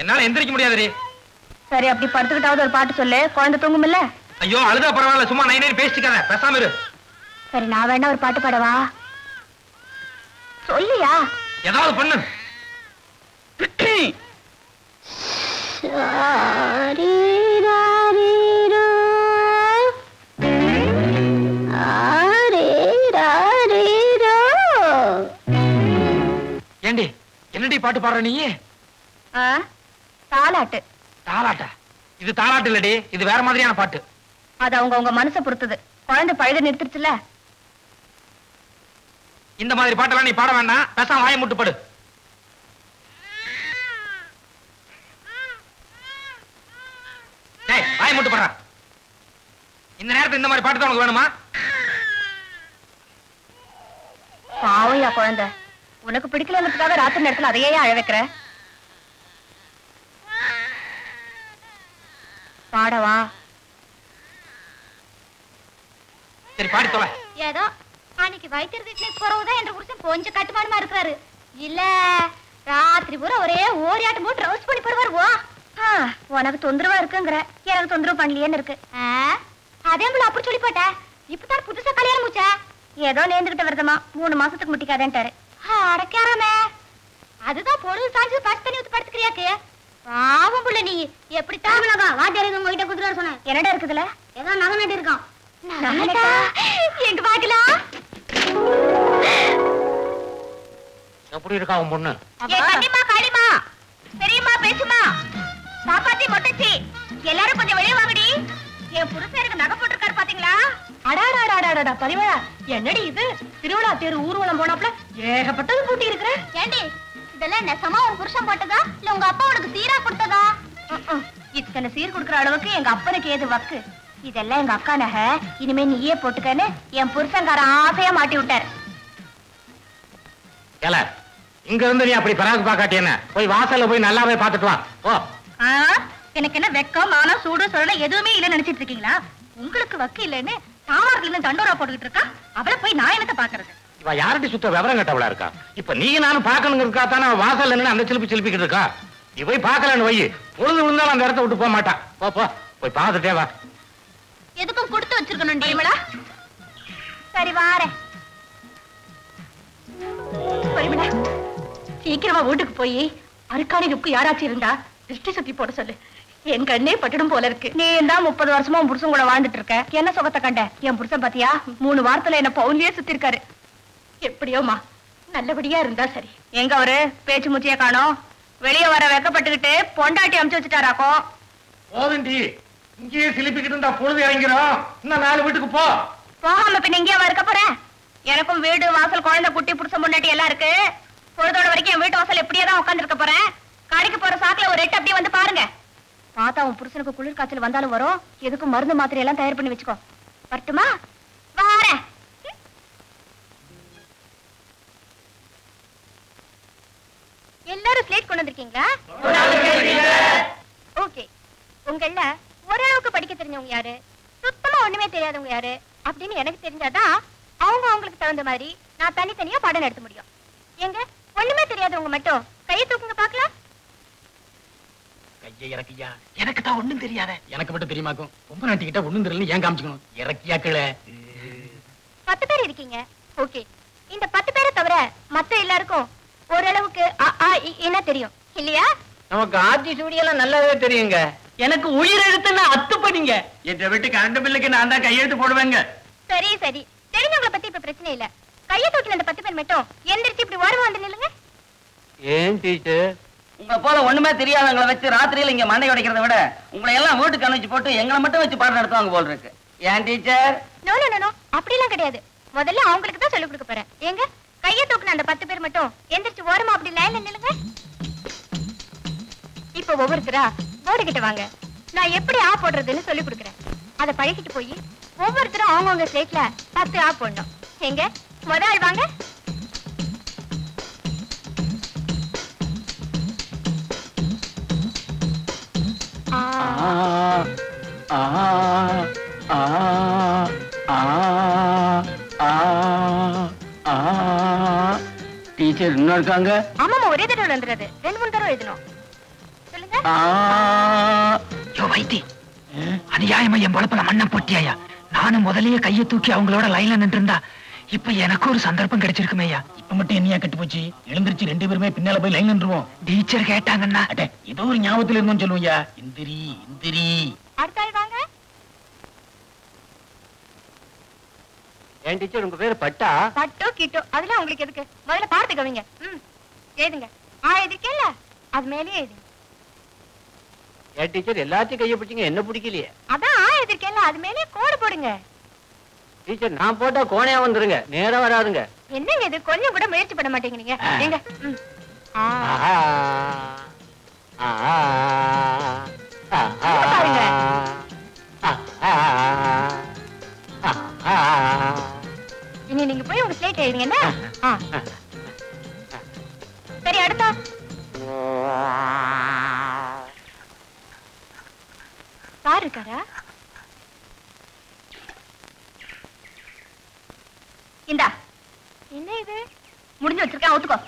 என்னால எந்திரிக்க முடியாதுடி சரி அப்படி படுத்துக்கிட்டாவது ஒரு பாட்டு சொல்லு. குழந்தை தூங்குமில்ல? ஐயோ அழுதா பரவாயில்ல. சும்மா நை நைன் பேசிக்காத. பேசாம இரு. சரி நான் வேணா ஒரு பாட்டு பாடவா? சொல்லியா? ஏதாவது பண்ணு. ஏண்டி என்னடி பாட்டு பாடுற நீ? தாலாட்டு தாலாட்டா இது தாலாட்டு இல்லடி இது வேற மாதிரியான பாட்டு. அது அவங்க உங்க மனசை பொறுத்தது. குழந்தை பழுத நிறுத்துருச்சுல? இந்த மாதிரி பாட்டெல்லாம் நீ பாட வேண்டாம். பேசாம வாயை முட்டு படு. டேய் வாயை முட்டு படுறா. இந்த நேரத்துல இந்த மாதிரி பாட்டு தான் உனக்கு வேணுமா? பாவையா குழந்தை. உனக்கு பிடிக்கலன்றதுக்காக ராத்திரி நேரத்துல அதையே அழ வைக்கிற? பாடவா சரி பாடி தொலை. ஏதோ அன்னைக்கு வைத்தியர் வீட்டுல போறவுதான் என்ற புருஷன் கொஞ்சம் கட்டுமானமா இருக்கிறாரு. இல்ல ராத்திரி பூரா ஒரே ஓரியாட்டம் போட்டு ரவுஸ் பண்ணி போடுவாரு ஓ ஆ, உனக்கு தொந்தரவா இருக்குங்கிற. எனக்கு தொந்தரவு பண்ணலையேன்னு இருக்கு. ஆ, அதே போல அப்படி சொல்லி போட்ட. இப்பதான் புதுசா கல்யாணம் முடிச்சா? ஏதோ நேர்ந்துகிட்ட வருதமா மூணு மாசத்துக்கு முட்டிக்காதேன்ட்டாரு. அடக்காரமே அதுதான் பொழுது சாஞ்சு பச்சை தண்ணி ஊத்தி படுத்துக்கிறியாக்கு? பாவம் புள்ள நீ. எப்படி தாமலகா வாத்தியார் உங்ககிட்ட குடுத்துறாரு சொன்னேன். என்னடா இருக்குதுல? ஏதோ நகை நட்டு இருக்கான்? எங்க பாக்கலாம் எப்படி இருக்கா உன் பொண்ணு? ஏ கண்ணிமா காளிமா பெரியம்மா பேசுமா. பாப்பாத்தி மொட்டச்சி எல்லாரும் கொஞ்சம் வெளியே வாங்கடி. என் புருஷன் எனக்கு நகை போட்டிருக்காரு பாத்தீங்களா? அடாடாடாடாடா பரிவழா என்னடி இது? திருவிழா தேர் ஊர்வலம் போனாப்ல ஏகப்பட்டது பூட்டி இருக்கிற ஏண்டி இதெல்லாம் நெசமா உன் புருஷன் போட்டதா? இல்ல உங்க அப்பா உனக்கு சீரா கொடுத்ததா? இத்தனை சீர் கொடுக்குற அளவுக்கு எங்க அப்பனுக்கு ஏது வக்கு? இதெல்லாம் எங்க அக்கா நகை. இனிமே நீயே போட்டுக்கன்னு என் புருஷன்கார ஆசையா மாட்டி விட்டாரு. இங்க இருந்து நீ அப்படி பராக்கு பாக்காட்டி என்ன? போய் வாசல்ல போய் நல்லாவே பாத்துட்டு வா. ஓ ஆ, எனக்கு என்ன வெக்கம் மானம் சூடு சொல்லல எதுவுமே இல்லைன்னு நினைச்சிட்டு இருக்கீங்களா? உங்களுக்கு வக்கு இல்லைன்னு சாமான்ல இருந்து தண்டோரா போட்டுக்கிட்டு இருக்கா? அவளை போய் நான் என்னத்த பாக்குறது இவ யார்கிட்ட சுத்த விவரம் கட்டவளா இருக்கா? இப்ப நீ நானும் பாக்கணுங்கிறதுக்கா தானே அவ வாசல்ல நின்னு அந்த சிலுப்பி சிலுப்பிக்கிட்டு இருக்கா? நீ போய் பாக்கலன்னு வை. பொழுது விழுந்தாலும் அந்த இடத்த விட்டு போக மாட்டா. போ போ. போய் பார்த்துட்டே வா. எதுக்கும் கொடுத்து வச்சிருக்கணும் பரிமளா சரி வாரேன். சீக்கிரமா வீட்டுக்கு போய் அருக்காணி லுக்கு யாராச்சும் இருந்தா திருஷ்டி சுத்தி போட சொல்லு. என் கண்ணே பட்டுடும் போல இருக்கு. நீ தான் முப்பது வருஷமா உன் புருஷன் கூட வாழ்ந்துட்டு இருக்க? என்ன சுகத்தை கண்ட? என் புருஷன் பாத்தியா? மூணு வாரத்துல என்ன பவுன்லயே சுத்தி இருக்காரு எப்படியோமா நல்லபடியா இருந்தா சரி. எங்க அவரு? பேச்சு முச்சிய காணோம் வெளியே வர வெக்கப்பட்டுக்கிட்டு பொண்டாட்டி அமுச்சு வச்சுட்டாராக்கோ போதுண்டி. இங்கேயே சிலிப்பிக்கிட்டு இருந்தா பொழுது இறங்கிறோம் இன்னும் நாலு வீட்டுக்கு போ. போகாம பின்ன இங்கே இருக்க போறேன் எனக்கும் வீடு வாசல் குழந்தை குட்டி புருஷன் முன்னாடி எல்லாம் இருக்கு. பொழுதோட வரைக்கும் என் வீட்டு வாசல் எப்படியே தான் உட்கார்ந்து இருக்க போறேன்? கடைக்கு போற சாக்குல ஒரு எட்டு அப்படியே வந்து பாருங்க. தாத்தா உன் புருஷனுக்கு குளிர் காய்ச்சல் வந்தாலும் வரும். எதுக்கும் மருந்து மாத்திரை எல்லாம் தயார் பண்ணி வச்சுக்கோ. வரட்டுமா? வார எல்லாரும் ஸ்லேட் கொண்டு வந்திருக்கீங்களா? ஓகே உங்கள்ல ஓரளவுக்கு படிக்க தெரிஞ்சவங்க யாரு? சுத்தமா ஒண்ணுமே தெரியாதவங்க யாரு? அப்படின்னு எனக்கு தெரிஞ்சாதான் அவங்க அவங்களுக்கு தகுந்த மாதிரி நான் தனித்தனியா பாடம் நடத்த முடியும். எங்க? ஒண்ணுமே தெரியாதவங்க மட்டும். கையை தூக்குங்க பாக்கலாம் கையை இறக்கியா எனக்கு தான் ஒண்ணும் தெரியாத. எனக்கு மட்டும் தெரியுமாக்கும்? ரொம்ப நாட்டிக்கிட்ட ஒண்ணும் தெரியல ஏன் காமிச்சுக்கணும்? இறக்கியா கிள பத்து பேர் இருக்கீங்க. ஓகே. இந்த பத்து பேரை தவிர மத்த எல்லாருக்கும் ஓரளவுக்கு என்ன தெரியும். இல்லையா? நமக்கு ஆட்சி சூடியெல்லாம் நல்லாவே தெரியுங்க. எனக்கு உயிர் எழுத்துன்னா அத்து படிங்க இதை விட்டு கரண்ட் பில்லுக்கு நான் தான் கையெழுத்து போடுவேங்க. சரி சரி. தெரிஞ்சவங்கள பத்தி இப்ப பிரச்சனை இல்ல. கையை தூக்கின அந்த பத்து பேர் மட்டும் எந்திரிச்சு இப்படி ஓரமா வந்து நில்லுங்க. ஏன் டீச்சர்? உங்களை போல ஒண்ணுமே தெரியாதவங்களை வச்சு ராத்திரியில இங்க மண்டை உடைக்கிறத விட உங்களை எல்லாம் வீட்டுக்கு அனுப்பிச்சு போட்டு எங்களை மட்டும் வச்சு பாடம் நடத்துவாங்க போல் இருக்கு. ஏன் டீச்சர்? நோ நோ நோ அப்படிலாம் கிடையாது. முதல்ல அவங்களுக்கு தான் சொல்லிக் கொடுக்க போறேன். ஏங்க? கையை தூக்குன அந்த பத்து பேர் மட்டும் எந்திரிச்சு ஓரமா அப்படி லைன்ல நில்லுங்க. இப்ப ஒவ்வொருத்தரா போர்டு கிட்ட வாங்க. நான் எப்படி ஆ போடுறதுன்னு சொல்லி கொடுக்குறேன். அதை பழகிட்டு போய் ஒவ்வொருத்தரும் அவங்கவுங்க ஸ்லேட்ல பத்து ஆ போடணும். எங்க முத ஆள் வாங்க. டீச்சர் இன்னும் இருக்காங்க? ஆமாமா ஒரே தடவை வந்துடுறது. ரெண்டு மூணு தடவை எழுதணும். சொல்லுங்க. யோ வைத்தி. அநியாயமா என் பொழப்புல மண்ணை போட்டியாயா? நானும் முதல்லயே கையை தூக்கி அவங்களோட லைன்ல நின்று இருந்தா இப்ப எனக்கு ஒரு சந்தர்ப்பம் கிடைச்சிருக்குமேயா இப்ப மட்டும் என்னையா கட்டு போச்சு? எழுந்திருச்சு ரெண்டு பேருமே பின்னால போய் லைன் நின்றுவோம். டீச்சர் கேட்டாங்கன்னா. அட ஏதோ ஒரு ஞாபகத்துல இருந்தோம் சொல்லுவோம்யா இந்திரி இந்திரி. ஏன் டீச்சர் உங்க பேரு பட்டா? பட்டோ கிட்டோ அதெல்லாம் உங்களுக்கு எதுக்கு? முதல்ல பார்த்து கவிங்க ம் எழுதுங்க. ஆ எதுக்கேல அது மேலேயே எழுதுங்க ஏன் டீச்சர் எல்லாத்தையும் கையை பிடிச்சிங்க. என்ன பிடிக்கலையே? அதான் ஆ எதிர்க்கேல அது மேலேயே கோடு போடுங்க. டீச்சர் நான் போட்டா கோணையா வந்துருங்க. நேரா வராதுங்க. என்னங்க இது? கொஞ்சம் கூட முயற்சி பண்ண மாட்டேங்கிறீங்க. எங்க. இனி நீங்க போய் உங்க ஸ்லேட் எழுதுங்க என்ன? சரி அடுத்தா. சார் இருக்காரா? இந்தா. என்ன இது? முடிஞ்சு வச்சிருக்கேன் ஒத்துக்கோ.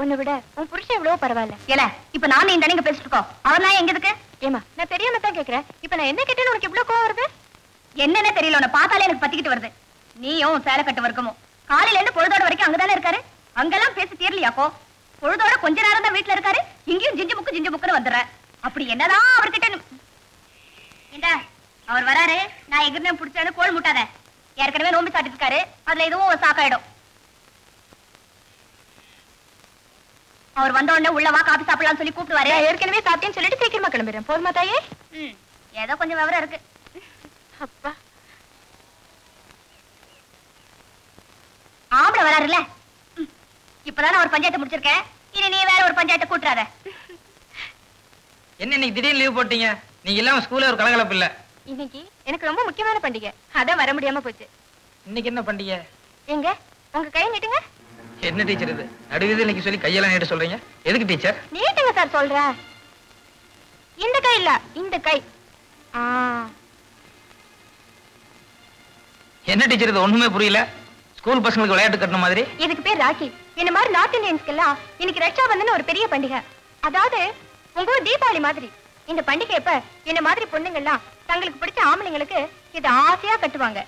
உன்னை விட உன் புருஷன் எவ்வளவோ பரவாயில்ல. ஏல இப்ப நானும் இந்த நீங்க பேசிட்டு இருக்கோம் அவர் நான் எங்க இருக்கு? ஏமா நான் தெரியாம தான் கேக்குறேன். இப்ப நான் என்ன கேட்டேன்னு உனக்கு இவ்வளவு கோவம் வருது? என்னன்னு தெரியல உன்னை பார்த்தாலே எனக்கு பத்திக்கிட்டு வருது. நீயும் சேலை கட்டு வர்க்கமும். காலையில இருந்து பொழுதோட வரைக்கும் அங்கதானே இருக்காரு? அங்கெல்லாம் பேசி தீரலையாக்கோ பொழுதோட கொஞ்ச நேரம் தான் வீட்டுல இருக்காரு. இங்கேயும் ஜிஞ்சு முக்கு ஜிஞ்சு முக்குன்னு வந்துடுறேன். அப்படி என்னதான் அவர்கிட்ட அவர் வராரு. நான் எகிர்னே பிடிச்சாலும் கோல் முட்டாத. ஏற்கனவே நோம்பி சாட்டிட்டு இருக்காரு அதுல எதுவும் ஒரு சாக்காயிடும். அவர் வந்த உடனே உள்ள வா காபி சாப்பிடலாம் சொல்லி கூப்பிடுவாரு. ஏற்கனவே சாப்பிட்டேன்னு சொல்லிட்டு சீக்கிரமா கிளம்பிடுறேன். போதுமா தாயே? ம். ஏதோ கொஞ்சம் விவரம் இருக்கு. அப்பா. ஆம்பளை வராருல்ல. இப்பதானே ஒரு பஞ்சாயத்து முடிச்சிருக்கேன். இனி நீ வேற ஒரு பஞ்சாயத்தை கூட்டுறாத. என்ன இன்னைக்கு திடீர்னு லீவ் போட்டீங்க? நீங்க இல்லாம ஸ்கூல்ல ஒரு கலகலப்பு இல்ல. இன்னைக்கு எனக்கு ரொம்ப முக்கியமான பண்டிகை. அதான் வர முடியாம போச்சு. இன்னைக்கு என்ன பண்டிகை? எங்க? உங்க கை நீட்டுங்க. என்ன டீச்சர் இது? இன்னைக்கு சொல்லி கையெல்லாம் நீட்ட சொல்றீங்க? எதுக்கு டீச்சர்? நீட்டுங்க சார் சொல்றேன். இந்த கை இல்ல இந்த கை. என்ன டீச்சர் இது? ஒண்ணுமே புரியல. ஸ்கூல் பசங்களுக்கு விளையாட்டு கட்டின மாதிரி. இதுக்கு பேர் ராக்கி. இந்த மாதிரி நார்த் இந்தியன்ஸ்க்கெல்லாம் இன்னைக்கு ரக்ஷா பந்தன் ஒரு பெரிய பண்டிகை. அதாவது உங்க தீபாவளி மாதிரி. இந்த பண்டிகை எப்ப இந்த மாதிரி பொண்ணுங்கெல்லாம் தங்களுக்கு பிடிச்ச ஆம்பளைங்களுக்கு இதை ஆசையா கட்டுவாங்க.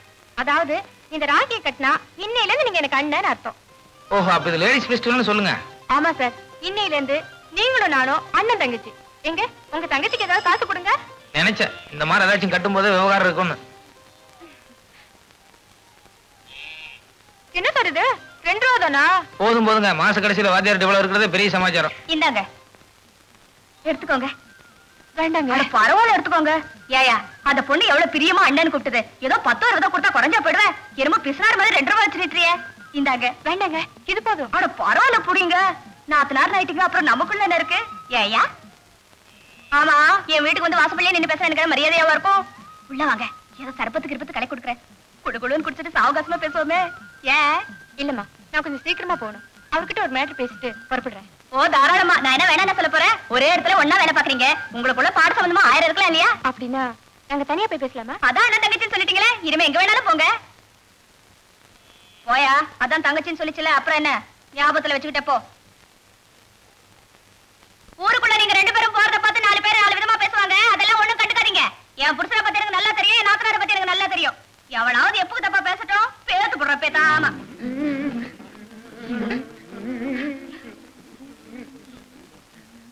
அதாவது இந்த ராக்கியை கட்டினா இன்னையில இருந்து நீங்க எனக்கு அண்ணன் அர்த்தம். ஓஹோ அப்ப இது லேடிஸ் ஃபெஸ்டிவல்னு சொல்லுங்க. ஆமா சார். இன்னையில இருந்து நீங்களும் நானும் அண்ணன் தங்கச்சி. எங்க? உங்க தங்கச்சிக்கு ஏதாவது காசு கொடுங்க. நினைச்சேன். இந்த மாதிரி ஏதாச்சும் கட்டும் போது விவகாரம் இருக்கும்னு. என்ன சார் இது? ரெண்டு ரூபா தானா? போதும் போதுங்க. மாச கடைசியில வாத்தியார் இவ்வளவு இருக்கிறது பெரிய சமாச்சாரம். இந்தாங்க. எடுத்துக்கோங்க. வேண்டாங்க பரவாயில்ல எடுத்துக்கோங்க. ஏயா அந்த பொண்ணு எவ்வளவு பிரியமா அண்ணன் கூப்பிட்டது. ஏதோ பத்தோ இருபதோ கொடுத்தா குறைஞ்சா போயிடுவேன். என்னமோ பிசினார் மாதிரி ரெண்டு ரூபாய் வச்சிருக்கிறியே இந்தாங்க. வேண்டாங்க இது போதும். அட பரவாயில்ல புடிங்க. நாத்து நார் நைட்டுங்க அப்புறம் நமக்குள்ள என்ன இருக்கு? ஏயா? ஆமா என் வீட்டுக்கு வந்து வாசப்பள்ளியே நின்னு பேச எனக்கு மரியாதையாவா இருக்கும்? உள்ள வாங்க. ஏதோ சரப்பத்துக்கு இருப்பத்து கடை கொடுக்குறேன். குடு குடுன்னு குடிச்சிட்டு சாவகாசமா பேசுவோமே. ஏன்? இல்லம்மா நான் கொஞ்சம் சீக்கிரமா போகணும். அவர்கிட்ட ஒரு மேட்டர் பேசிட்டு புறப்படுறேன். ஓ தாராளமா. நான் என்ன வேணா சொல்ல போறேன்? ஒரே இடத்துல ஒண்ணா வேலை பாக்குறீங்க உங்களுக்குள்ள பாட சம்பந்தமா ஆயிரம் இருக்கலாம் இல்லையா? அப்படின்னா நாங்க தனியா போய் பேசலாமா? அதான் என்ன தங்கச்சின்னு சொல்லிட்டீங்களே. இனிமே எங்க வேணாலும் போங்க. போயா அதான் தங்கச்சின்னு சொல்லிச்சுல. அப்புறம் என்ன? ஞாபகத்துல வச்சுக்கிட்ட போ. ஊருக்குள்ள நீங்க ரெண்டு பேரும் போறத பார்த்து நாலு பேர் நாலு விதமா பேசுவாங்க. அதெல்லாம் ஒண்ணும் கண்டுக்காதீங்க. என் புருஷனை பத்தி எனக்கு நல்லா தெரியும் என் நாத்தனாரை பத்தி எனக்கு நல்லா தெரியும். எவனாவது எப்போ தப்பா பேசட்டும். பேத்து போடுற பேத்தாமா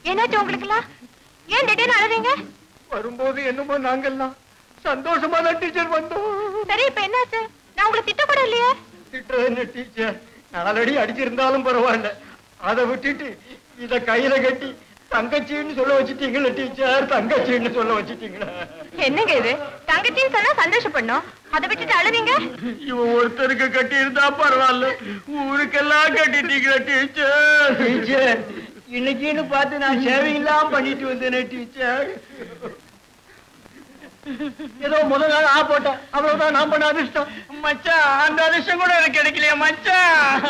என்னாச்சு உங்களுக்குலாம் ஏன் திடீர்னு அழுறீங்க? வரும்போது என்னமோ நாங்கெல்லாம் சந்தோஷமா தான் டீச்சர் வந்தோம். சரி இப்ப என்னாச்சு? நான் உங்களை திட்ட கூட இல்லையே? திட்டுறது டீச்சர். நாலடி அடிச்சிருந்தாலும் பரவாயில்ல. அதை விட்டுட்டு இத கையில கட்டி தங்கச்சின்னு சொல்ல வச்சுட்டீங்களா டீச்சர் தங்கச்சின்னு சொல்ல வச்சுட்டீங்களா. என்னங்க இது? தங்கச்சின்னு சொன்னா சந்தோஷப்படணும். அதை விட்டுட்டு அழுவீங்க? இவன் ஒருத்தருக்கு கட்டி இருந்தா பரவாயில்ல. ஊருக்கெல்லாம் கட்டிட்டீங்களா டீச்சர் டீச்சர் இன்னைக்குன்னு பார்த்து நான் சேவிங் எல்லாம் பண்ணிட்டு வந்தேனே டீச்சர் ஏதோ முதல் நாள் ஆ போட்டேன். அவ்வளவுதான் நான் பண்ண அதிர்ஷ்டம். மச்சான் அந்த அதிர்ஷ்டம் கூட எனக்கு கிடைக்கலையா மச்சான்.